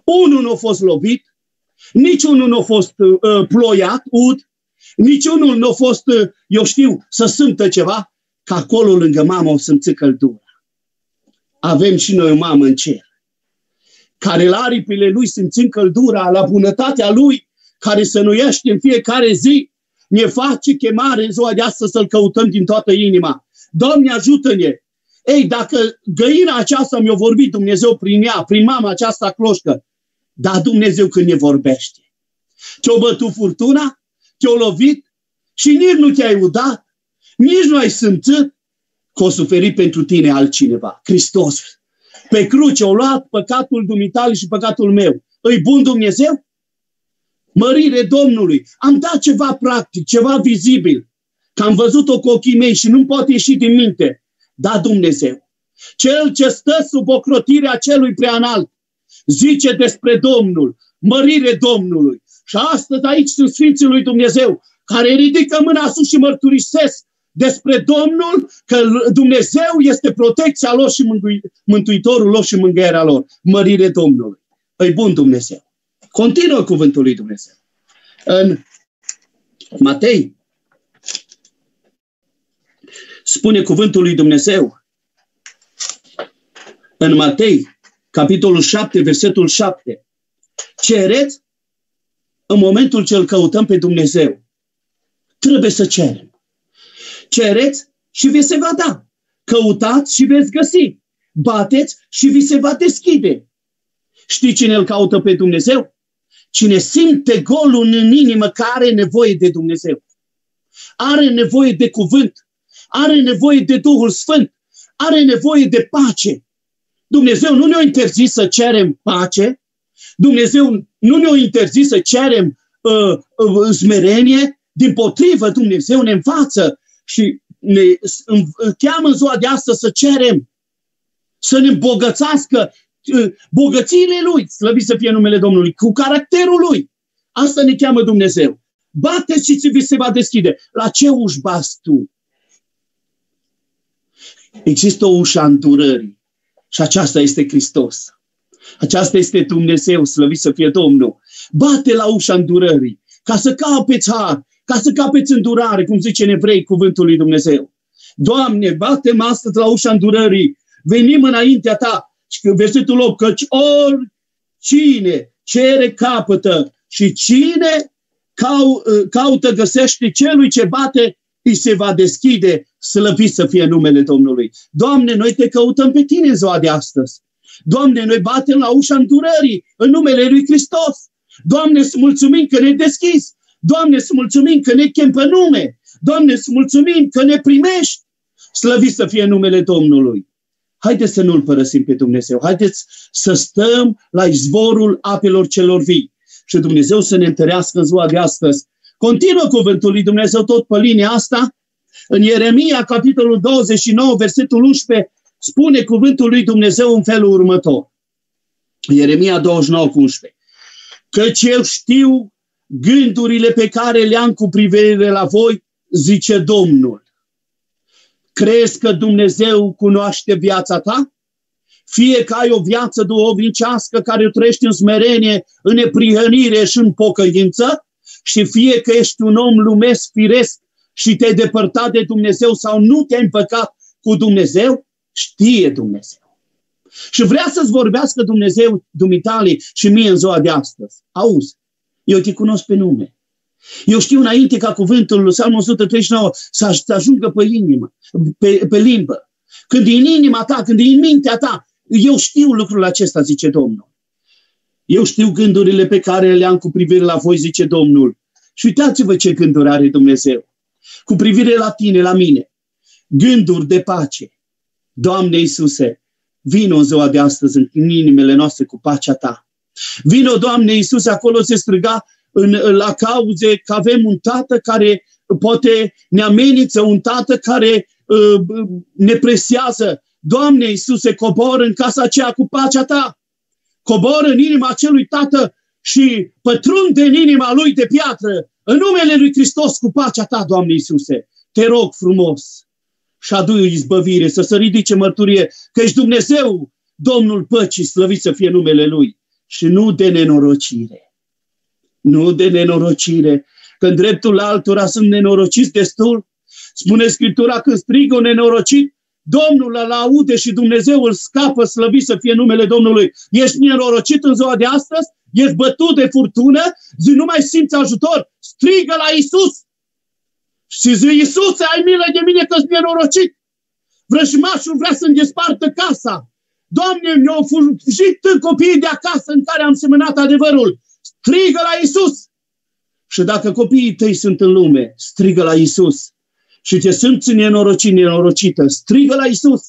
Unul nu a fost lovit, niciunul nu a fost uh, ploiat, ud, niciunul nu a fost, uh, eu știu, să simtă ceva, că acolo lângă mamă o simți căldura. Avem și noi o mamă în cer, care la aripile lui simțim căldura, la bunătatea lui, care se nuiește în fiecare zi, ne face chemare în ziua de astăzi să-L căutăm din toată inima. Doamne, ajută-ne! Ei, dacă găina aceasta mi-a vorbit Dumnezeu prin ea, prin mama aceasta cloșcă, da Dumnezeu când ne vorbește. Te-a bătut furtuna, te-a lovit și nici nu te-ai udat, nici nu ai simțit că o suferi pentru tine altcineva. Hristos. Pe cruce au luat păcatul dumitale și păcatul meu. Îi bun Dumnezeu? Mărire Domnului. Am dat ceva practic, ceva vizibil. Că am văzut-o cu ochii mei și nu poate ieși din minte. Da, Dumnezeu. Cel ce stă sub ocrotirea celui preanalt zice despre Domnul, mărire Domnului. Și astăzi aici sunt Sfinții lui Dumnezeu, care ridică mâna sus și mărturisesc despre Domnul că Dumnezeu este protecția lor și mântuitorul lor și mângâierea lor. Mărire Domnului. Îi bun Dumnezeu. Continuă cuvântul lui Dumnezeu. În Matei spune cuvântul lui Dumnezeu în Matei capitolul 7, versetul 7. Cereți în momentul ce îl căutăm pe Dumnezeu. Trebuie să cerem. Cereți și vi se va da. Căutați și veți găsi. Bateți și vi se va deschide. Știi cine îl caută pe Dumnezeu? Cine simte golul în inimă că are nevoie de Dumnezeu. Are nevoie de cuvânt. Are nevoie de Duhul Sfânt. Are nevoie de pace. Dumnezeu nu ne-a interzis să cerem pace, Dumnezeu nu ne-a interzis să cerem uh, uh, smerenie, din potrivă Dumnezeu ne învață și ne cheamă în ziua de astăzi să cerem, să ne îmbogățească uh, bogățiile Lui, slăvit să fie numele Domnului, cu caracterul Lui. Asta ne cheamă Dumnezeu. Bate și ți vi se va deschide. La ce uși bați tu? Există o ușă a îndurării și aceasta este Hristos. Aceasta este Dumnezeu, slăvit să fie Domnul. Bate la ușa îndurării ca să capeți har, ca să capeți îndurare, cum zice în evrei cuvântul lui Dumnezeu. Doamne, bate-mă astăzi la ușa îndurării, venim înaintea Ta. Și versetul 8, căci oricine cere capătă și cine cau, caută găsește celui ce bate, îi se va deschide, slăvit să fie numele Domnului. Doamne, noi te căutăm pe Tine în ziua de astăzi. Doamne, noi batem la ușa îndurării în numele Lui Hristos. Doamne, îți mulțumim că ne deschis. Doamne, îți mulțumim că ne chem pe nume. Doamne, îți mulțumim că ne primești. Slăvit să fie numele Domnului. Haideți să nu-L părăsim pe Dumnezeu. Haideți să stăm la izvorul apelor celor vii. Și Dumnezeu să ne întărească în ziua de astăzi. Continuă cuvântul lui Dumnezeu tot pe linia asta. În Ieremia, capitolul 29, versetul 11, spune cuvântul lui Dumnezeu în felul următor. Ieremia 29 cu 11. Căci eu știu gândurile pe care le-am cu privire la voi, zice Domnul. Crezi că Dumnezeu cunoaște viața ta? Fie că ai o viață duhovnicească care trăiești în smerenie, în neprihănire și în pocăință, și fie că ești un om lumesc, firesc și te-ai depărtat de Dumnezeu sau nu te-ai împăcat cu Dumnezeu, știe Dumnezeu. Și vrea să-ți vorbească Dumnezeu, dumitale și mie în ziua de astăzi. Auzi, eu te cunosc pe nume. Eu știu înainte ca cuvântul Salmul 139 să ajungă pe inimă, pe, pe limbă. Când e în inima ta, când e în mintea ta, eu știu lucrul acesta, zice Domnul. Eu știu gândurile pe care le am cu privire la voi, zice Domnul. Și uitați-vă ce gânduri are Dumnezeu. Cu privire la tine, la mine. Gânduri de pace. Doamne Iisuse, vino în ziua de astăzi în inimile noastre cu pacea Ta. Vino, Doamne Iisuse, acolo se striga în, la cauze că avem un tată care poate ne amenință, un tată care uh, ne presează. Doamne Iisuse, cobor în casa aceea cu pacea Ta. Cobor în inima acelui tată și pătrunde în inima lui de piatră. În numele lui Hristos cu pacea Ta, Doamne Iisuse. Te rog frumos și adu izbăvire, să se ridice mărturie că ești Dumnezeu, Domnul păcii, slăvit să fie numele Lui. Și nu de nenorocire. Nu de nenorocire. Când dreptul altora sunt nenorociți destul, spune Scriptura când strigă un nenorocit, Domnul îl aude și Dumnezeu îl scapă, slăvit să fie numele Domnului. Ești nenorocit în ziua de astăzi? Ești bătut de furtună? Zi, nu mai simți ajutor? Strigă la Isus! Și zi, Iisuse, ai milă de mine că-s nenorocit. Vrăjmașul vrea să-mi despartă casa. Doamne, mi-au fugit copiii de acasă în care am semănat adevărul. Strigă la Isus. Și dacă copiii tăi sunt în lume, strigă la Isus. Și te simți nenorocit, nenorocită, strigă la Isus.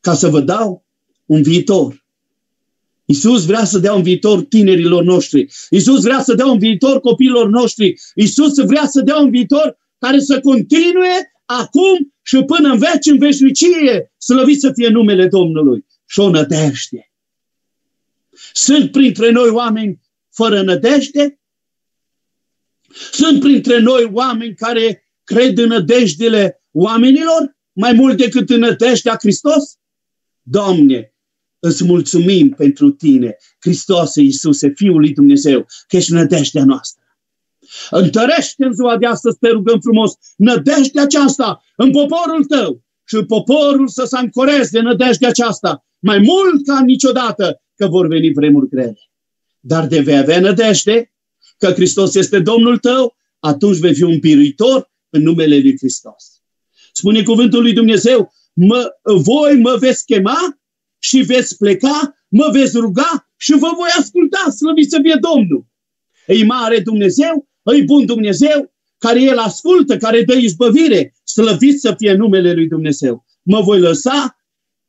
Ca să vă dau un viitor. Isus vrea să dea un viitor tinerilor noștri. Isus vrea să dea un viitor copiilor noștri. Isus vrea să dea un viitor care să continue acum și până în veci, în veșnicie, slăvit să fie numele Domnului și o nădejde. Sunt printre noi oameni fără nădejde? Sunt printre noi oameni care cred în nădejdele oamenilor mai mult decât în nădejdea Hristos? Doamne, îți mulțumim pentru Tine, Hristoase Iisuse, Fiul lui Dumnezeu, că ești nădejdea noastră. Întărește în ziua de astăzi, te rugăm frumos, nădejde aceasta în poporul tău și poporul să se ancoreze nădejdea aceasta mai mult ca niciodată că vor veni vremuri grele. Dar de vei avea nădejde că Hristos este Domnul tău, atunci vei fi un biruitor în numele lui Hristos. Spune cuvântul lui Dumnezeu, mă, voi mă veți chema și veți pleca, mă veți ruga și vă voi asculta, slăviți să fie Domnul. Ei mare Dumnezeu îi bun Dumnezeu care El ascultă, care dă izbăvire, slăvit să fie numele Lui Dumnezeu. Mă voi lăsa,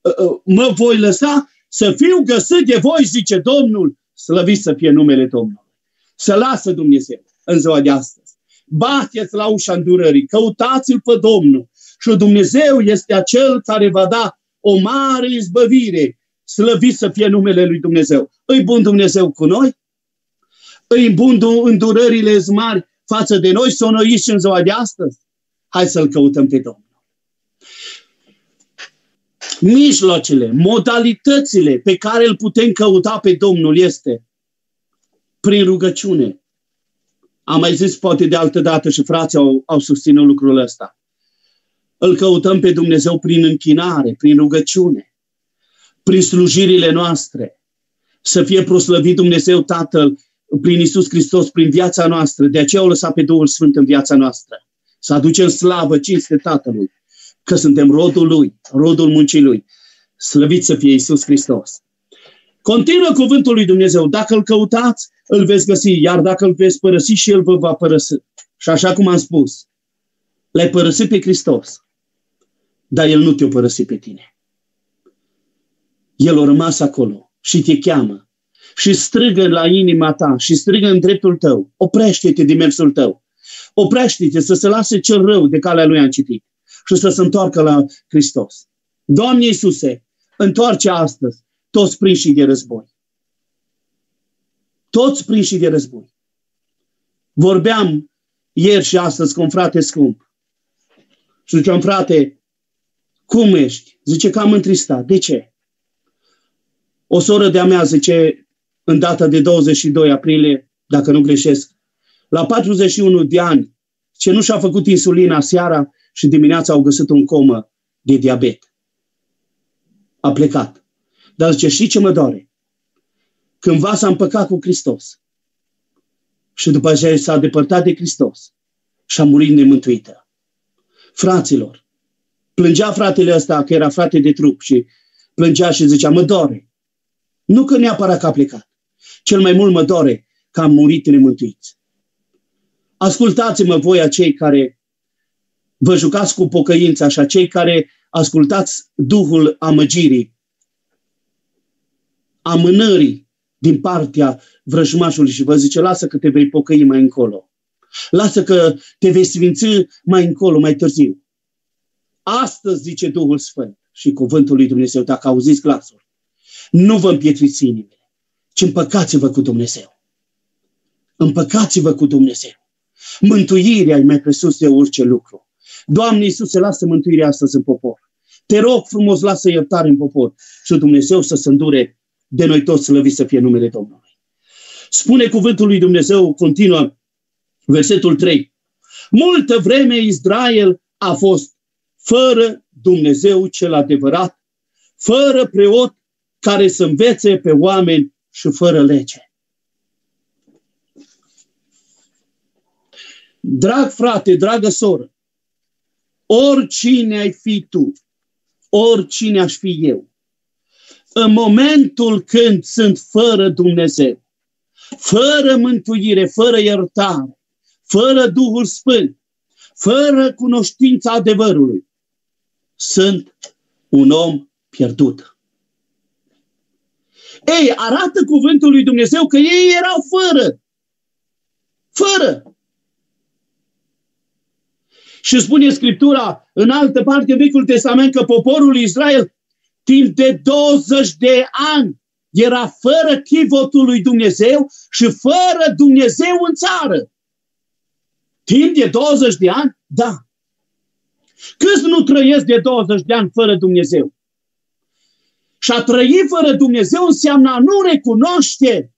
uh, uh, mă voi lăsa să fiu găsit de voi, zice Domnul, slăvit să fie numele Domnului. Să lasă Dumnezeu în ziua de astăzi. Bateți la ușa îndurării, căutați-L pe Domnul și Dumnezeu este acel care va da o mare izbăvire, slăvit să fie numele Lui Dumnezeu. Îi bun Dumnezeu cu noi? îi bun îndurările mari față de noi, și în ziua de astăzi. Hai să-L căutăm pe Domnul. Mijloacele, modalitățile pe care îl putem căuta pe Domnul este prin rugăciune. Am mai zis poate de altă dată și frații au, au susținut lucrul ăsta. Îl căutăm pe Dumnezeu prin închinare, prin rugăciune, prin slujirile noastre. Să fie proslăvit Dumnezeu Tatăl prin Isus Hristos, prin viața noastră. De aceea au lăsat pe Duhul Sfânt în viața noastră. Să aducem slavă, cinste Tatălui, că suntem rodul Lui, rodul muncii Lui. Slăvit să fie Isus Hristos. Continuă cuvântul lui Dumnezeu. Dacă îl căutați, îl veți găsi, iar dacă îl veți părăsi și el vă va părăsi. Și așa cum am spus, l-ai părăsit pe Hristos, dar el nu te-a părăsit pe tine. El a rămas acolo și te cheamă și strigă la inima ta și strigă în dreptul tău. Oprește-te din mersul tău. Oprește-te să se lase cel rău de calea lui am citit și să se întoarcă la Hristos. Doamne Iisuse, întoarce astăzi toți prinși de război. Toți prinși de război. Vorbeam ieri și astăzi cu un frate scump. Și ziceam, frate, cum ești? Zice că am întristat. De ce? O soră de-a mea zice, în data de 22 aprilie, dacă nu greșesc, la 41 de ani, ce nu și-a făcut insulina seara și dimineața au găsit un comă de diabet. A plecat. Dar zice, știi ce mă doare? Cândva s-a împăcat cu Hristos. Și după aceea s-a depărtat de Hristos și a murit nemântuită. Fraților, plângea fratele ăsta, că era frate de trup și plângea și zicea, mă doare. Nu că neapărat că a plecat. Cel mai mult mă doare că am murit nemântuiți. Ascultați-mă voi acei care vă jucați cu pocăința și acei care ascultați Duhul amăgirii amânării din partea vrăjmașului și vă zice, lasă că te vei pocăi mai încolo. Lasă că te vei sfinți mai încolo, mai târziu. Astăzi, zice Duhul Sfânt și cuvântul lui Dumnezeu, dacă auziți glasul, nu vă împietriți inimile, ci împăcați-vă cu Dumnezeu. Împăcați-vă cu Dumnezeu. Mântuirea e mai presus de orice lucru. Doamne Iisuse, lasă mântuirea astăzi în popor. Te rog frumos, lasă iertare în popor și Dumnezeu să se îndure de noi toți slăvi să fie numele Domnului. Spune cuvântul lui Dumnezeu, continuă, versetul 3. Multă vreme Israel a fost fără Dumnezeu cel adevărat, fără preot care să învețe pe oameni și fără lege. Drag frate, dragă soră, oricine ai fi tu, oricine aș fi eu, în momentul când sunt fără Dumnezeu, fără mântuire, fără iertare, fără Duhul Sfânt, fără cunoștința adevărului, sunt un om pierdut. Ei, arată cuvântul lui Dumnezeu că ei erau fără. Fără. Și spune Scriptura în altă parte, în Vechiul Testament, că poporul Israel timp de 20 de ani era fără chivotul lui Dumnezeu și fără Dumnezeu în țară. Timp de 20 de ani? Da. Câți nu trăiesc de 20 de ani fără Dumnezeu? Și a trăi fără Dumnezeu înseamnă a nu recunoaște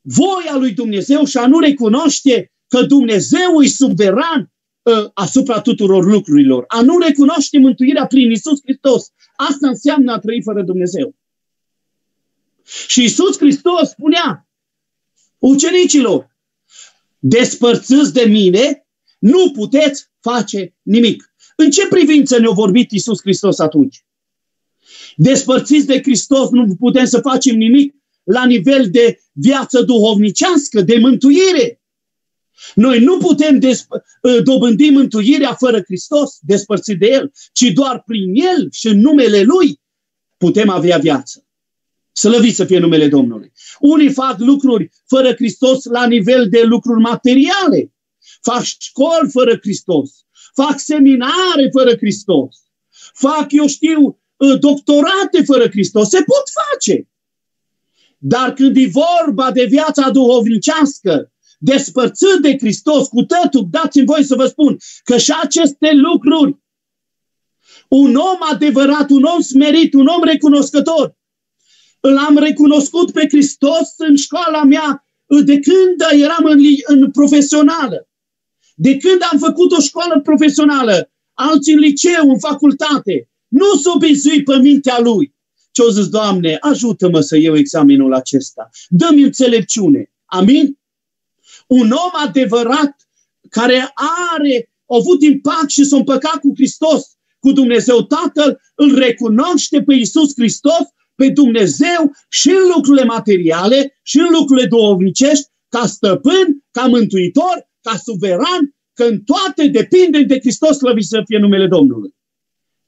voia lui Dumnezeu și a nu recunoaște că Dumnezeu e suveran Ă, asupra tuturor lucrurilor. A nu recunoaște mântuirea prin Isus Hristos. Asta înseamnă a trăi fără Dumnezeu. Și Isus Hristos spunea ucenicilor, despărțiți de mine, nu puteți face nimic. În ce privință ne-a vorbit Isus Hristos atunci? Despărțiți de Hristos nu putem să facem nimic la nivel de viață duhovnicească, de mântuire. Noi nu putem desp- ă, dobândi mântuirea fără Hristos, despărțit de El, ci doar prin El și în numele Lui putem avea viață. Slăvit să fie numele Domnului. Unii fac lucruri fără Hristos la nivel de lucruri materiale. Fac școli fără Hristos. Fac seminare fără Hristos. Fac, eu știu, ă, doctorate fără Hristos. Se pot face. Dar când e vorba de viața duhovnicească, despărțit de Hristos cu tătul, dați-mi voi să vă spun că și aceste lucruri Un om adevărat, un om smerit, un om recunoscător. Îl am recunoscut pe Hristos în școala mea de când eram în, în profesională. De când am făcut o școală profesională, alții în liceu, în facultate, nu s-o bizui pe mintea lui. Ce-o zis, Doamne, ajută-mă să iau examenul acesta. Dă-mi înțelepciune. Amin? Un om adevărat care are, a avut impact și s-a împăcat cu Hristos, cu Dumnezeu Tatăl, îl recunoaște pe Iisus Hristos, pe Dumnezeu și în lucrurile materiale și în lucrurile duhovnicești, ca stăpân, ca mântuitor, ca suveran, că în toate depinde de Hristos, slăvit să fie numele Domnului.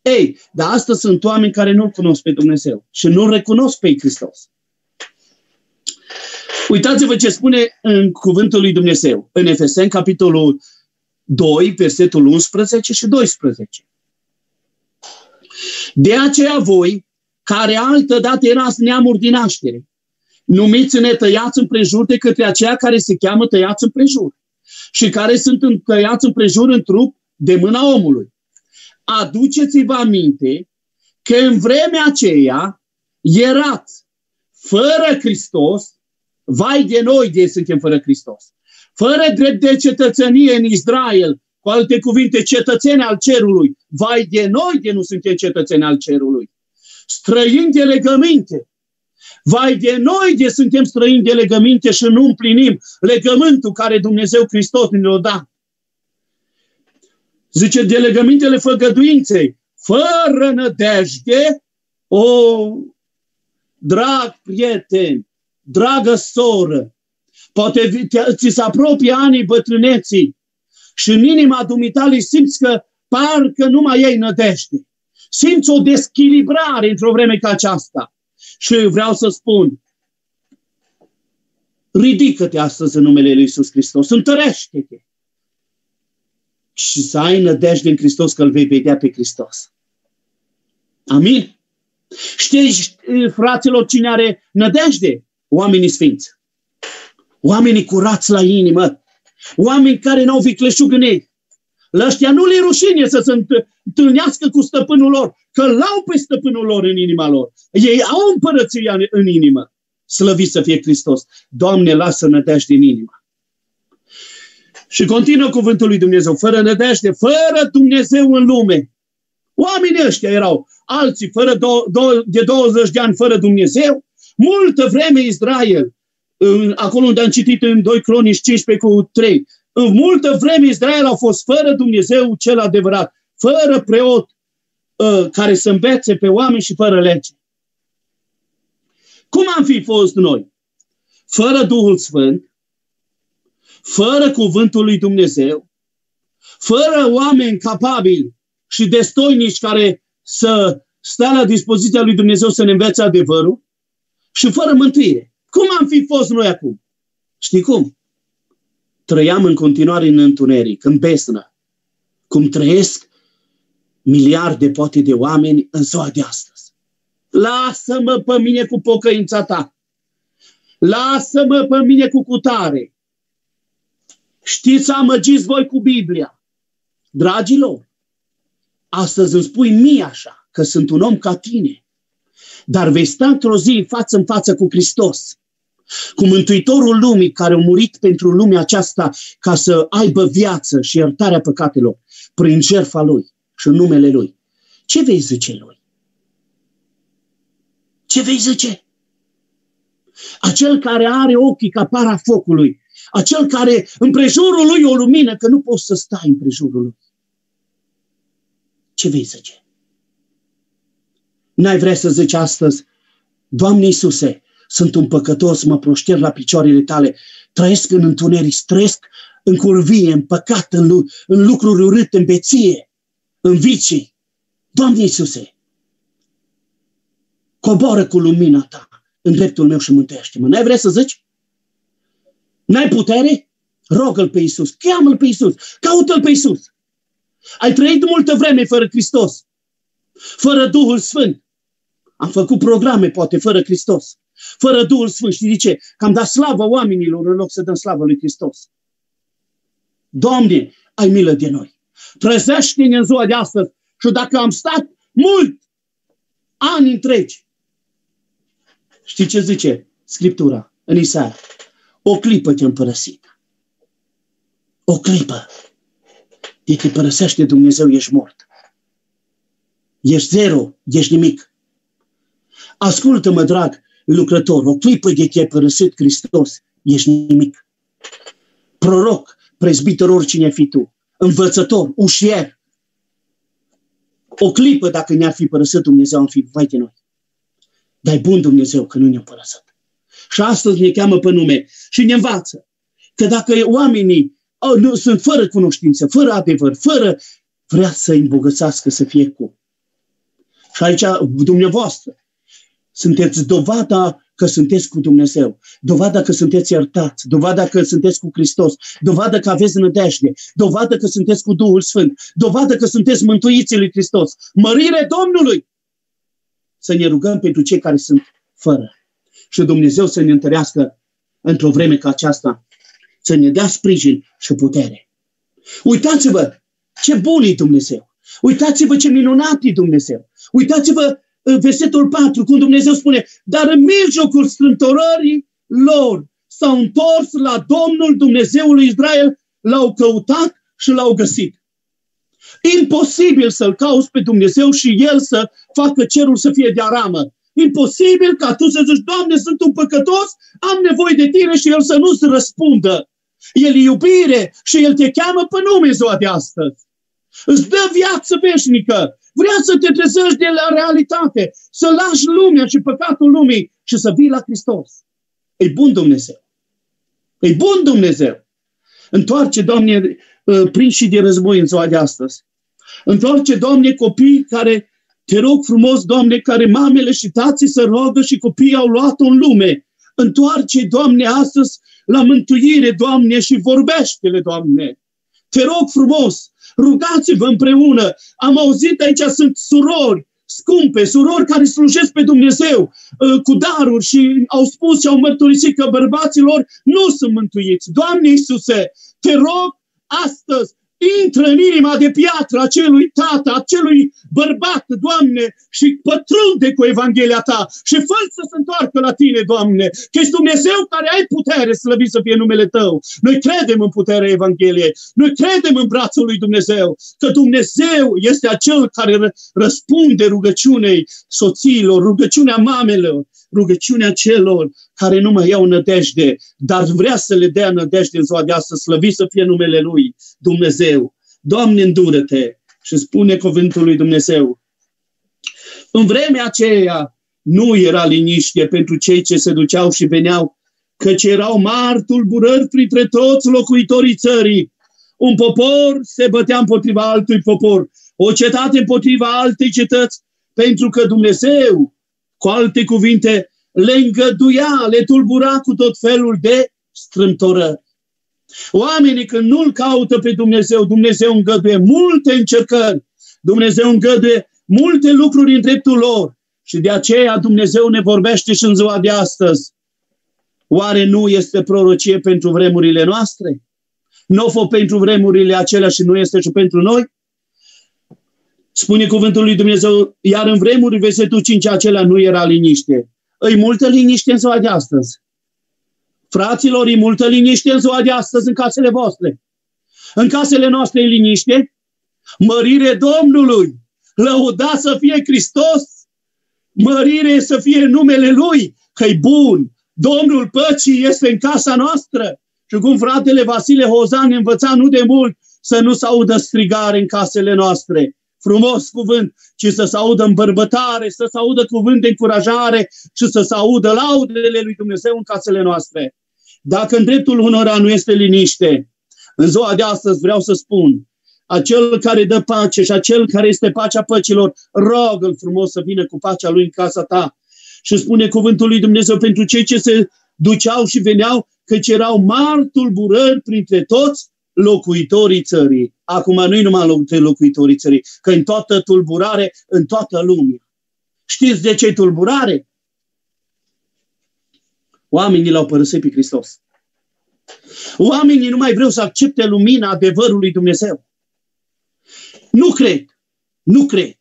Ei, dar astăzi sunt oameni care nu-L cunosc pe Dumnezeu și nu-L recunosc pe Hristos. Uitați-vă ce spune în cuvântul lui Dumnezeu, în Efeseni, capitolul 2, versetul 11 și 12. De aceea voi, care altă dată erați neamuri din naștere, numiți-ne tăiați împrejur de către aceia care se cheamă tăiați împrejur și care sunt tăiați împrejur în trup de mâna omului. Aduceți-vă aminte că în vremea aceea erați fără Hristos, vai de noi de suntem fără Hristos, fără drept de cetățenie în Israel, cu alte cuvinte, cetățeni al cerului, vai de noi de nu suntem cetățeni al cerului, străini de legăminte, Vai de noi de suntem străini de legăminte și nu împlinim legământul care Dumnezeu Hristos ne l-a dat. Zice, de legămintele făgăduinței, fără nădejde, o, drag prieten, dragă soră, poate ți se apropie anii bătrâneții și în inima dumitale simți că parcă nu mai ai nădejde. Simți o deschilibrare într-o vreme ca aceasta. Și vreau să spun, ridică-te astăzi în numele Lui Iisus Hristos, întărește-te și să ai nădejde în Hristos că îl vei vedea pe Hristos. Amin? Știi, fraților, cine are nădejde? Oamenii sfinți. Oamenii curați la inimă. Oameni care n-au vicleșug în ei. La ăștia nu le rușine să se întâlnească cu stăpânul lor, că l-au pe stăpânul lor în inima lor. Ei au împărăția în inimă. Slăvit să fie Hristos. Doamne, lasă nădejde din inimă. Și continuă cuvântul lui Dumnezeu, fără nădejde, fără Dumnezeu în lume. Oamenii ăștia erau alții fără do- do- de 20 de ani fără Dumnezeu. Multă vreme Israel, acolo unde am citit în 2 Cronici 15 cu 3, în multă vreme Israel a fost fără Dumnezeu cel adevărat, fără preot uh, care să învețe pe oameni și fără lege. Cum am fi fost noi? Fără Duhul Sfânt, fără cuvântul lui Dumnezeu, fără oameni capabili și destoinici care să stea la dispoziția lui Dumnezeu să ne învețe adevărul și fără mântuire. Cum am fi fost noi acum? Știi cum? Trăiam în continuare în întuneric, în besnă, cum trăiesc miliarde poate de oameni în ziua de astăzi. Lasă-mă pe mine cu pocăința ta. Lasă-mă pe mine cu cutare. Știți, amăgiți voi cu Biblia. Dragilor, astăzi îmi spui mie așa, că sunt un om ca tine, dar vei sta într-o zi față în față cu Hristos, cu Mântuitorul lumii care a murit pentru lumea aceasta ca să aibă viață și iertarea păcatelor prin jertfa Lui și în numele Lui. Ce vei zice Lui? Ce vei zice? Acel care are ochii ca para focului, acel care împrejurul lui o lumină, că nu poți să stai împrejurul lui. Ce vei zice? N-ai vrea să zici astăzi, Doamne Iisuse, sunt un păcătos, mă proșter la picioarele tale, trăiesc în întuneric, trăiesc în curvie, în păcat, în, în lucruri urâte, în beție, în vicii. Doamne Iisuse, coboară cu lumina ta în dreptul meu și mântuiește-mă. N-ai vrea să zici? N-ai putere? Rogă-L pe Iisus, cheamă-L pe Iisus, caută-L pe Iisus. Ai trăit multă vreme fără Hristos, fără Duhul Sfânt. Am făcut programe, poate, fără Hristos, fără Duhul Sfânt. Știi de ce? Că am dat slavă oamenilor în loc să dăm slavă lui Hristos. Doamne, ai milă de noi. Trezește-ne în ziua de astăzi și dacă am stat mult, ani întregi. Știi ce zice Scriptura în Isaia? O clipă te-am părăsit. O clipă. De te părăsește Dumnezeu, ești mort. Ești zero, ești nimic. Ascultă-mă, drag lucrător, o clipă de te-ai părăsit Hristos, ești nimic. Proroc, prezbiter, oricine fi tu, învățător, ușier. O clipă, dacă ne-ar fi părăsit Dumnezeu, am fi vai de noi. Dar e bun Dumnezeu că nu ne-a părăsit. Și astăzi ne cheamă pe nume și ne învață că dacă oamenii oh, nu, sunt fără cunoștință, fără adevăr, fără vrea să îi îmbogățească să fie cu. Și aici, dumneavoastră, sunteți dovada că sunteți cu Dumnezeu, dovada că sunteți iertați, dovada că sunteți cu Hristos, dovada că aveți nădejde, dovada că sunteți cu Duhul Sfânt, dovada că sunteți mântuiții lui Hristos. Mărire Domnului! Să ne rugăm pentru cei care sunt fără. Și Dumnezeu să ne întărească într-o vreme ca aceasta, să ne dea sprijin și putere. Uitați-vă ce bun e Dumnezeu! Uitați-vă ce minunat e Dumnezeu! Uitați-vă versetul 4, cum Dumnezeu spune, dar în mijlocul strântorării lor s-au întors la Domnul Dumnezeul lui Israel, l-au căutat și l-au găsit. Imposibil să-L cauți pe Dumnezeu și El să facă cerul să fie de aramă. Imposibil ca tu să zici, Doamne, sunt un păcătos, am nevoie de tine și El să nu-ți răspundă. El e iubire și El te cheamă pe nume ziua de astăzi. Îți dă viață veșnică. Vrea să te trezești de la realitate, să lași lumea și păcatul lumii și să vii la Hristos. E bun Dumnezeu. E bun Dumnezeu. Întoarce, Doamne, uh, prinși de război în ziua de astăzi. Întoarce, Doamne, copii care, te rog frumos, Doamne, care mamele și tații să rogă și copiii au luat-o în lume. Întoarce, Doamne, astăzi la mântuire, Doamne, și vorbește-le, Doamne. Te rog frumos, rugați-vă împreună. Am auzit aici, sunt surori scumpe, surori care slujesc pe Dumnezeu uh, cu daruri și au spus și au mărturisit că bărbaților nu sunt mântuiți. Doamne Iisuse, te rog astăzi intră în inima de piatră acelui tată, acelui bărbat, Doamne, și pătrunde cu Evanghelia Ta și fă să se întoarcă la Tine, Doamne, că ești Dumnezeu care ai putere, slăvit să fie numele Tău. Noi credem în puterea Evangheliei, noi credem în brațul lui Dumnezeu, că Dumnezeu este acel care răspunde rugăciunei soțiilor, rugăciunea mamelor, rugăciunea celor care nu mai iau nădejde, dar vrea să le dea nădejde în ziua de astăzi, slăvit să fie numele Lui, Dumnezeu. Doamne, îndură-te și spune cuvântul lui Dumnezeu. În vremea aceea nu era liniște pentru cei ce se duceau și veneau, căci erau mari tulburări printre toți locuitorii țării. Un popor se bătea împotriva altui popor, o cetate împotriva altei cetăți, pentru că Dumnezeu cu alte cuvinte, le îngăduia, le tulbura cu tot felul de strâmtorări. Oamenii când nu-L caută pe Dumnezeu, Dumnezeu îngăduie multe încercări, Dumnezeu îngăduie multe lucruri în dreptul lor și de aceea Dumnezeu ne vorbește și în ziua de astăzi. Oare nu este prorocie pentru vremurile noastre? Nu o pentru vremurile acelea și nu este și pentru noi? Spune cuvântul lui Dumnezeu, iar în vremuri, versetul 5 acela nu era liniște. Îi multă liniște în ziua de astăzi. Fraților, îi multă liniște în ziua de astăzi în casele voastre. În casele noastre e liniște. Mărire Domnului. Lăuda să fie Hristos. Mărire să fie numele Lui. că e bun. Domnul păcii este în casa noastră. Și cum fratele Vasile Hozan ne învăța nu de mult să nu se audă strigare în casele noastre frumos cuvânt, ci să se audă îmbărbătare, să se audă cuvânt de încurajare și să se audă laudele lui Dumnezeu în casele noastre. Dacă în dreptul unora nu este liniște, în ziua de astăzi vreau să spun, acel care dă pace și acel care este pacea păcilor, rogă-l frumos să vină cu pacea lui în casa ta. Și spune cuvântul lui Dumnezeu pentru cei ce se duceau și veneau, căci erau mari tulburări printre toți locuitorii țării. Acum nu e numai între locuitorii țării, că în toată tulburare, în toată lumea. Știți de ce tulburare? Oamenii l-au părăsit pe Hristos. Oamenii nu mai vreau să accepte lumina adevărului Dumnezeu. Nu cred, nu cred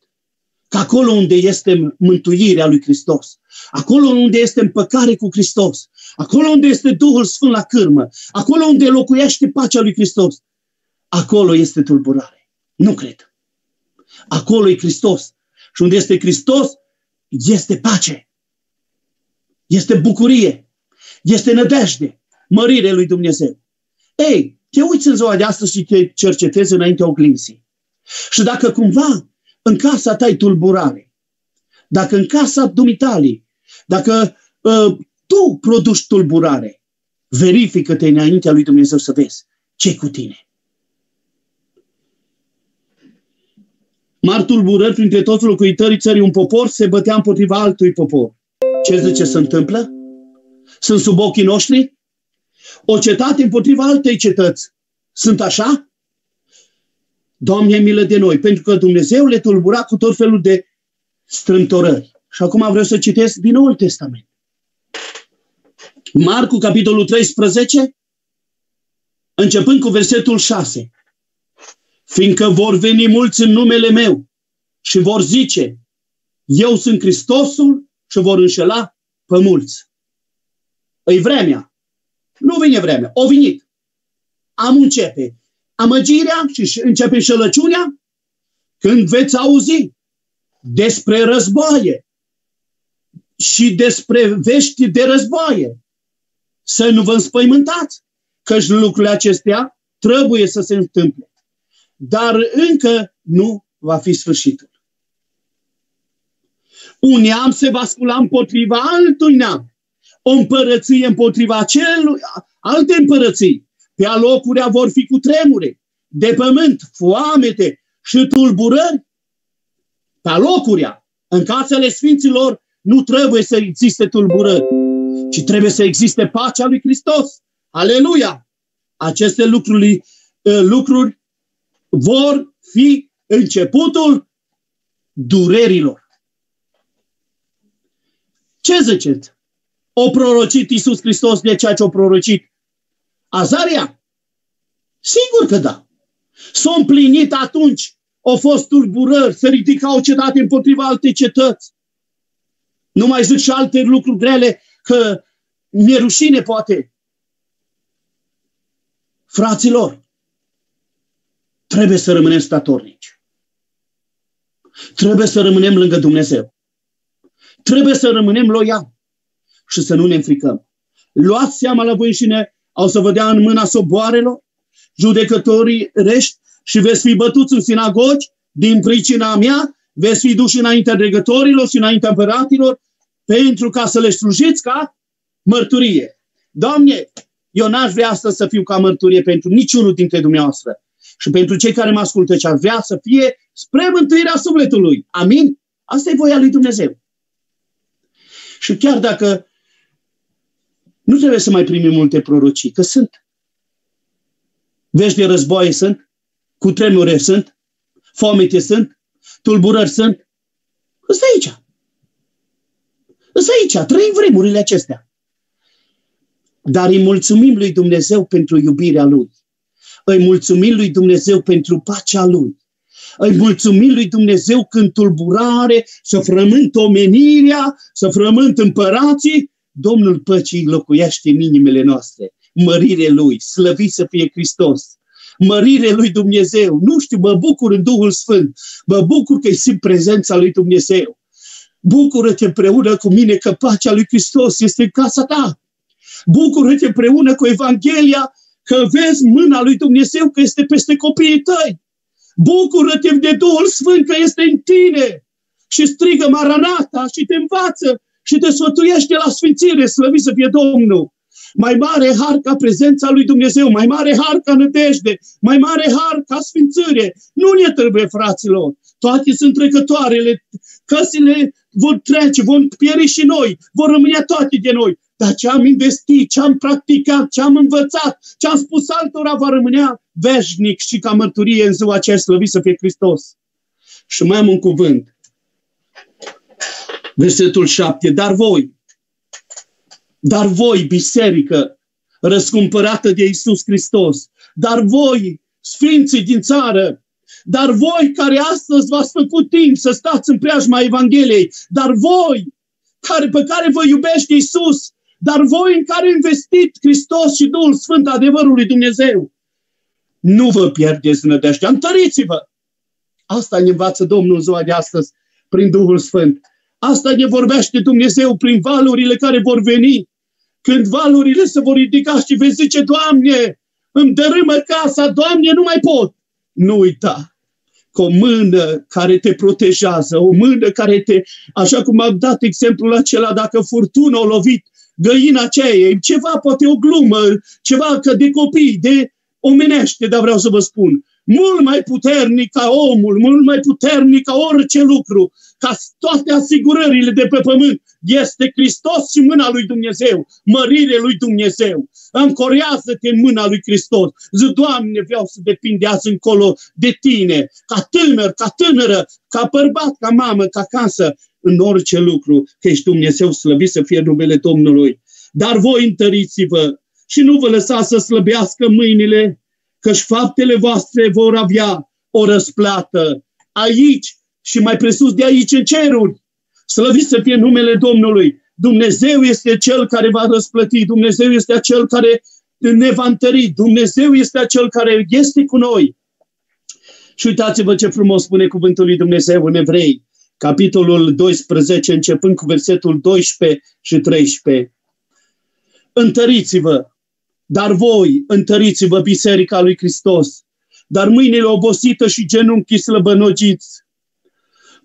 că acolo unde este mântuirea lui Hristos, acolo unde este împăcare cu Hristos, acolo unde este Duhul Sfânt la cârmă, acolo unde locuiește pacea lui Hristos, acolo este tulburare. Nu cred. Acolo e Hristos. Și unde este Hristos, este pace. Este bucurie. Este nădejde. Mărire lui Dumnezeu. Ei, te uiți în ziua de astăzi și te cercetezi înaintea oglinzii. Și dacă cumva în casa ta ai tulburare, dacă în casa dumitalii, dacă uh, tu produci tulburare, verifică-te înaintea lui Dumnezeu să vezi ce cu tine. Mari tulburări printre toți locuitorii țării, un popor se bătea împotriva altui popor. Ce zice se întâmplă? Sunt sub ochii noștri? O cetate împotriva altei cetăți. Sunt așa? Doamne, milă de noi, pentru că Dumnezeu le tulbura cu tot felul de strâmtorări. Și acum vreau să citesc din Noul Testament. Marcu, capitolul 13, începând cu versetul 6. Fiindcă vor veni mulți în numele meu și vor zice, eu sunt Hristosul și vor înșela pe mulți. Îi vremea. Nu vine vremea. O venit. Am începe amăgirea și începe șălăciunea când veți auzi despre războaie și despre vești de războaie. Să nu vă înspăimântați, că lucrurile acestea trebuie să se întâmple. Dar încă nu va fi sfârșitul. Un neam se va scula împotriva altui neam. O împărăție împotriva celui, alte împărății. Pe alocurea vor fi cu tremure, de pământ, foamete și tulburări. Pe alocurea, în casele sfinților, nu trebuie să existe tulburări, ci trebuie să existe pacea lui Hristos. Aleluia! Aceste lucruri, ă, lucruri vor fi începutul durerilor. Ce ziceți? O prorocit Iisus Hristos de ceea ce o prorocit Azaria? Sigur că da. S-a împlinit atunci. Au fost tulburări, se ridicau cetate împotriva alte cetăți. Nu mai zic și alte lucruri grele, că mi-e rușine, poate. Fraților, trebuie să rămânem statornici. Trebuie să rămânem lângă Dumnezeu. Trebuie să rămânem loiali și să nu ne înfricăm. Luați seama la voi și ne au să vă dea în mâna soboarelor, judecătorii rești și veți fi bătuți în sinagogi din pricina mea, veți fi duși înaintea dregătorilor și înaintea împăratilor pentru ca să le slujiți ca mărturie. Doamne, eu n-aș vrea asta să fiu ca mărturie pentru niciunul dintre dumneavoastră și pentru cei care mă ascultă ce ar vrea să fie spre mântuirea sufletului. Amin? Asta e voia lui Dumnezeu. Și chiar dacă nu trebuie să mai primim multe prorocii, că sunt. Vești de războaie sunt, cu tremure sunt, foamete sunt, tulburări sunt. Ăsta aici. Ăsta aici. Trăim vremurile acestea. Dar îi mulțumim lui Dumnezeu pentru iubirea Lui. Îi mulțumim lui Dumnezeu pentru pacea Lui. Îi mulțumim lui Dumnezeu când tulburare, să frământ omenirea, să frământ împărații, Domnul păcii locuiește în inimile noastre. Mărire Lui, slăvit să fie Hristos. Mărire Lui Dumnezeu. Nu știu, mă bucur în Duhul Sfânt. Mă bucur că simt prezența Lui Dumnezeu. Bucură-te împreună cu mine că pacea Lui Hristos este în casa ta. Bucură-te împreună cu Evanghelia că vezi mâna Lui Dumnezeu că este peste copiii tăi. Bucură-te de Duhul Sfânt că este în tine și strigă Maranata și te învață și te sfătuiește la sfințire, slăvit să fie Domnul. Mai mare har ca prezența lui Dumnezeu, mai mare har ca nădejde, mai mare har ca sfințire. Nu ne trebuie, fraților. Toate sunt trecătoarele, căsile vor trece, vom pieri și noi, vor rămâne toate de noi. Dar ce am investit, ce am practicat, ce am învățat, ce am spus altora va rămânea veșnic și ca mărturie în ziua aceea slăvit să fie Hristos. Și mai am un cuvânt. Versetul 7. Dar voi, dar voi, biserică, răscumpărată de Isus Hristos, dar voi, sfinții din țară, Dar voi care astăzi v-ați făcut timp să stați în preajma Evangheliei, dar voi care, pe care vă iubește Isus, dar voi în care investit Hristos și Duhul Sfânt adevărul lui Dumnezeu, nu vă pierdeți nădejdea, întăriți-vă! Asta ne învață Domnul ziua de astăzi prin Duhul Sfânt. Asta ne vorbește Dumnezeu prin valurile care vor veni. Când valurile se vor ridica și vei zice, Doamne, îmi dărâmă casa, Doamne, nu mai pot. Nu uita că o mână care te protejează, o mână care te, așa cum am dat exemplul acela, dacă furtuna a lovit găina aceea, e ceva, poate o glumă, ceva că de copii, de omenește, dar vreau să vă spun, mult mai puternic ca omul, mult mai puternic ca orice lucru, ca toate asigurările de pe pământ, este Hristos și mâna lui Dumnezeu, mărire lui Dumnezeu. Încorează-te în mâna lui Hristos. Zi, Doamne, vreau să depind de azi încolo de tine, ca tânăr, ca tânără, ca bărbat, ca mamă, ca casă, în orice lucru, că ești Dumnezeu slăvit să fie numele Domnului. Dar voi întăriți-vă și nu vă lăsați să slăbească mâinile, căci faptele voastre vor avea o răsplată aici și mai presus de aici în ceruri. Slăvit să fie numele Domnului. Dumnezeu este Cel care va răsplăti, Dumnezeu este Cel care ne va întări, Dumnezeu este Cel care este cu noi. Și uitați-vă ce frumos spune cuvântul lui Dumnezeu în Evrei, capitolul 12, începând cu versetul 12 și 13. Întăriți-vă, dar voi întăriți-vă Biserica lui Hristos, dar mâinile obosită și genunchii slăbănogiți.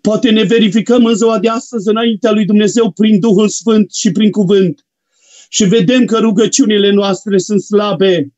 Poate ne verificăm în ziua de astăzi înaintea lui Dumnezeu prin Duhul Sfânt și prin cuvânt. Și vedem că rugăciunile noastre sunt slabe.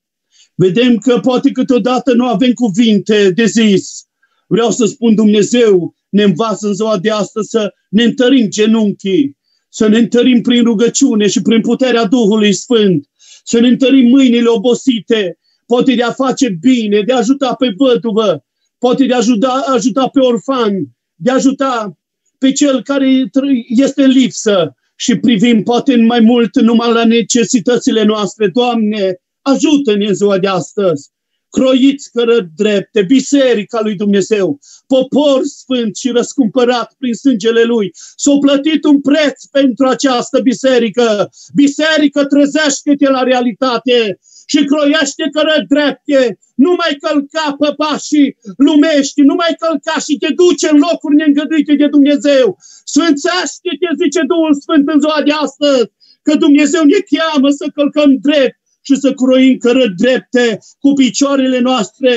Vedem că poate câteodată nu avem cuvinte de zis. Vreau să spun Dumnezeu ne învață în ziua de astăzi să ne întărim genunchii, să ne întărim prin rugăciune și prin puterea Duhului Sfânt, să ne întărim mâinile obosite, poate de a face bine, de a ajuta pe văduvă, poate de a ajuta, ajuta pe orfani, de a ajuta pe cel care este în lipsă și privim poate mai mult numai la necesitățile noastre. Doamne, ajută-ne în ziua de astăzi croiți cără drepte, biserica lui Dumnezeu, popor sfânt și răscumpărat prin sângele lui. S-a plătit un preț pentru această biserică. Biserică, trezește-te la realitate și croiește cără drepte, nu mai călca pe pașii lumești, nu mai călca și te duce în locuri neîngăduite de Dumnezeu. Sfințește-te, zice Duhul Sfânt în ziua de astăzi, că Dumnezeu ne cheamă să călcăm drept și să croim cără drepte cu picioarele noastre.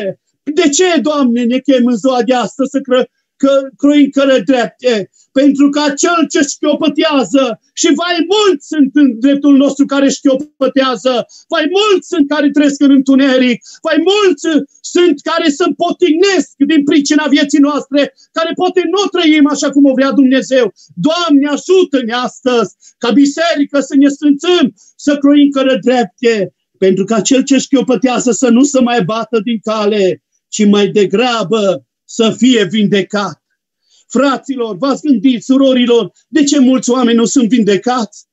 De ce, Doamne, ne chem în ziua de astăzi să cră, că, croim cără drepte? Pentru că cel ce șchiopătează și vai mulți sunt în dreptul nostru care șchiopătează, vai mulți sunt care trăiesc în întuneric, vai mulți sunt care se împotignesc din pricina vieții noastre, care poate nu trăim așa cum o vrea Dumnezeu. Doamne, ajută-ne astăzi ca biserică să ne sfințăm, să croim cără drepte, pentru ca cel ce șchiopătează să nu se mai bată din cale, ci mai degrabă să fie vindecat. Fraților, v-ați gândit, surorilor, de ce mulți oameni nu sunt vindecați?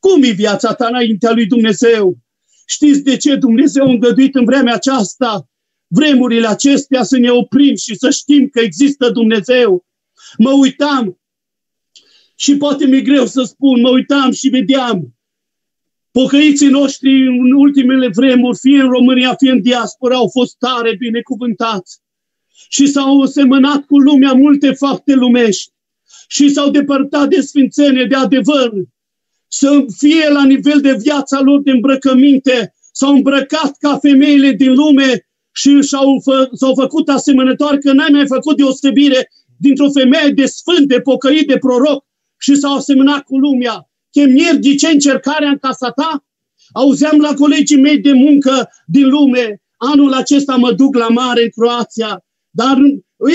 Cum e viața ta înaintea lui Dumnezeu? Știți de ce Dumnezeu a îngăduit în vremea aceasta, vremurile acestea, să ne oprim și să știm că există Dumnezeu? Mă uitam și poate mi-e greu să spun, mă uitam și vedeam Pocăiții noștri în ultimele vremuri, fie în România, fie în diaspora, au fost tare binecuvântați și s-au semănat cu lumea multe fapte lumești. Și s-au depărtat de sfințenie, de adevăr, să fie la nivel de viața lor de îmbrăcăminte, s-au îmbrăcat ca femeile din lume și s-au, fă, s-au făcut asemănătoare că n-ai mai făcut deosebire dintr-o femeie de sfânt, de pocăit, de proroc. Și s-au asemănat cu lumea. De ce încercarea în casa ta? Auzeam la colegii mei de muncă din lume, anul acesta mă duc la mare în Croația, dar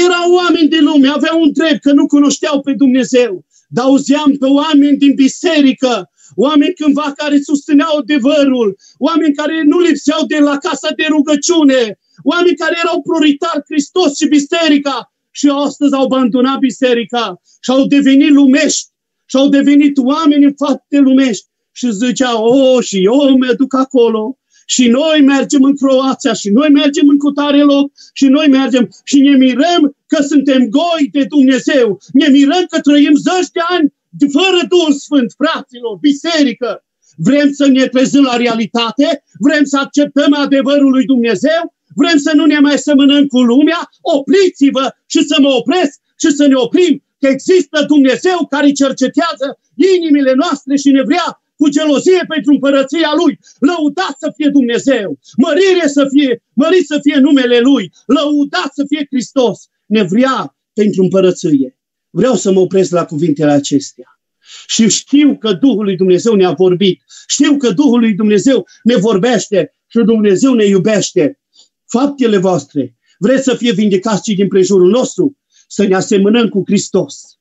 erau oameni din lume, aveau un drept că nu cunoșteau pe Dumnezeu, dar auzeam pe oameni din biserică, oameni cândva care susțineau adevărul, oameni care nu lipseau de la casa de rugăciune, oameni care erau prioritari Hristos și biserica. Și astăzi au abandonat biserica și au devenit lumești. Și au devenit oameni în fapte lumești. Și zicea, o, și eu mă duc acolo și noi mergem în Croația și noi mergem în cutare loc și noi mergem și ne mirăm că suntem goi de Dumnezeu. Ne mirăm că trăim zeci de ani fără Duhul Sfânt, fraților, biserică. Vrem să ne trezim la realitate, vrem să acceptăm adevărul lui Dumnezeu, vrem să nu ne mai semănăm cu lumea, opriți-vă și să mă opresc și să ne oprim că există Dumnezeu care cercetează inimile noastre și ne vrea cu gelozie pentru împărăția Lui. Lăudat să fie Dumnezeu, mărire să fie, mărit să fie numele Lui, lăudat să fie Hristos. Ne vrea pentru împărăție. Vreau să mă opresc la cuvintele acestea. Și știu că Duhul lui Dumnezeu ne-a vorbit. Știu că Duhul lui Dumnezeu ne vorbește și Dumnezeu ne iubește. Faptele voastre, vreți să fie vindecați și din prejurul nostru? Să ne asemănăm cu Hristos.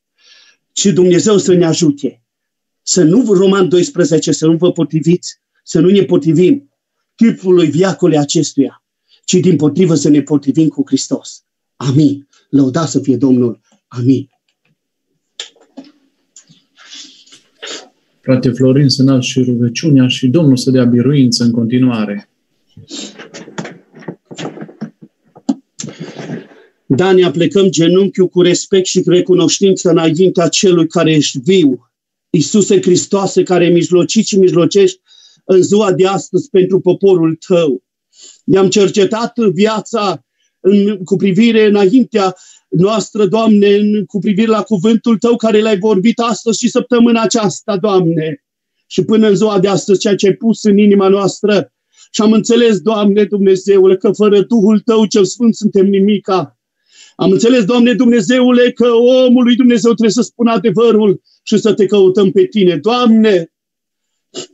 Și Dumnezeu să ne ajute. Să nu, Roman 12, să nu vă potriviți, să nu ne potrivim chipului viacului acestuia, ci din potrivă să ne potrivim cu Hristos. Amin. Lăuda să fie Domnul. Amin. Frate Florin, să înalt și rugăciunea și Domnul să dea biruință în continuare. Da, ne aplecăm genunchiul cu respect și recunoștință înaintea celui care ești viu. Iisuse Hristoase, care mijlocit și mijlocești în ziua de astăzi pentru poporul tău. Ne-am cercetat viața în, cu privire înaintea noastră, Doamne, în, cu privire la cuvântul Tău care l-ai vorbit astăzi și săptămâna aceasta, Doamne. Și până în ziua de astăzi, ceea ce ai pus în inima noastră. Și am înțeles, Doamne Dumnezeule, că fără Duhul Tău cel Sfânt suntem nimica. Am înțeles, Doamne Dumnezeule, că omul lui Dumnezeu trebuie să spună adevărul și să te căutăm pe Tine. Doamne,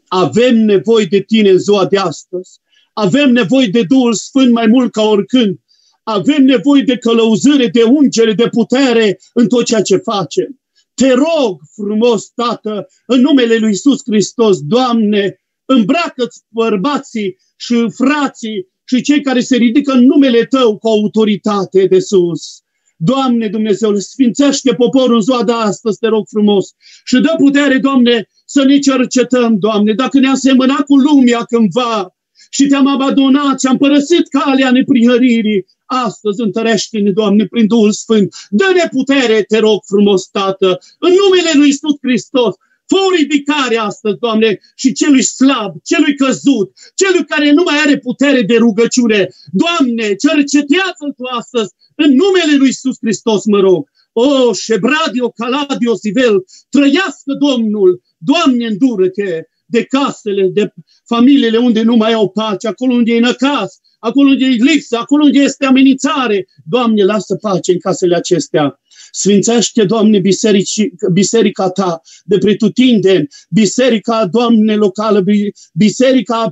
avem nevoie de Tine în ziua de astăzi. Avem nevoie de Duhul Sfânt mai mult ca oricând. Avem nevoie de călăuzire, de ungere, de putere în tot ceea ce facem. Te rog frumos, Tată, în numele Lui Iisus Hristos, Doamne, îmbracă-ți bărbații și frații și cei care se ridică în numele Tău cu autoritate de sus. Doamne Dumnezeu, sfințește poporul în ziua de astăzi, te rog frumos, și dă putere, Doamne, să ne cercetăm, Doamne, dacă ne-am semănat cu lumea cândva și te-am abandonat și am părăsit calea neprihăririi, Astăzi întărește-ne, Doamne, prin Duhul Sfânt. Dă-ne putere, te rog frumos, Tată, în numele Lui Iisus Hristos. Fă o ridicare astăzi, Doamne, și celui slab, celui căzut, celui care nu mai are putere de rugăciune. Doamne, cercetează-l Tu astăzi, în numele Lui Iisus Hristos, mă rog. O, Șebradio, Caladio, Sivel, trăiască Domnul, Doamne, îndură-te de casele, de familiile unde nu mai au pace, acolo unde e năcas, acolo unde e lipsă, acolo unde este amenințare. Doamne, lasă pace în casele acestea. Sfințește, Doamne, biserici, biserica Ta de pretutindeni, biserica, Doamne, locală, biserica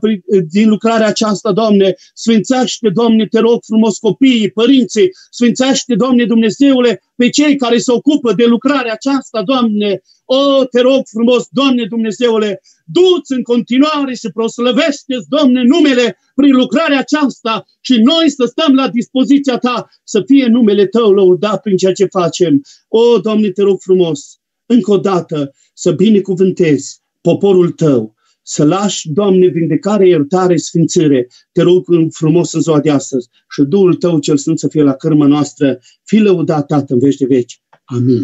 din lucrarea aceasta, Doamne, sfințește, Doamne, te rog frumos copiii, părinții, sfințește, Doamne, Dumnezeule, pe cei care se ocupă de lucrarea aceasta, Doamne, o, te rog frumos, Doamne Dumnezeule, du-ți în continuare și proslăvește Doamne, numele prin lucrarea aceasta și noi să stăm la dispoziția Ta, să fie numele Tău lăudat prin ceea ce facem. O, Doamne, te rog frumos, încă o dată, să binecuvântezi poporul Tău, să lași, Doamne, vindecare, iertare, sfințire. Te rog frumos în ziua de astăzi și Duhul Tău cel Sfânt să fie la cărma noastră. Fii lăudat, Tată, în veci de veci. Amin.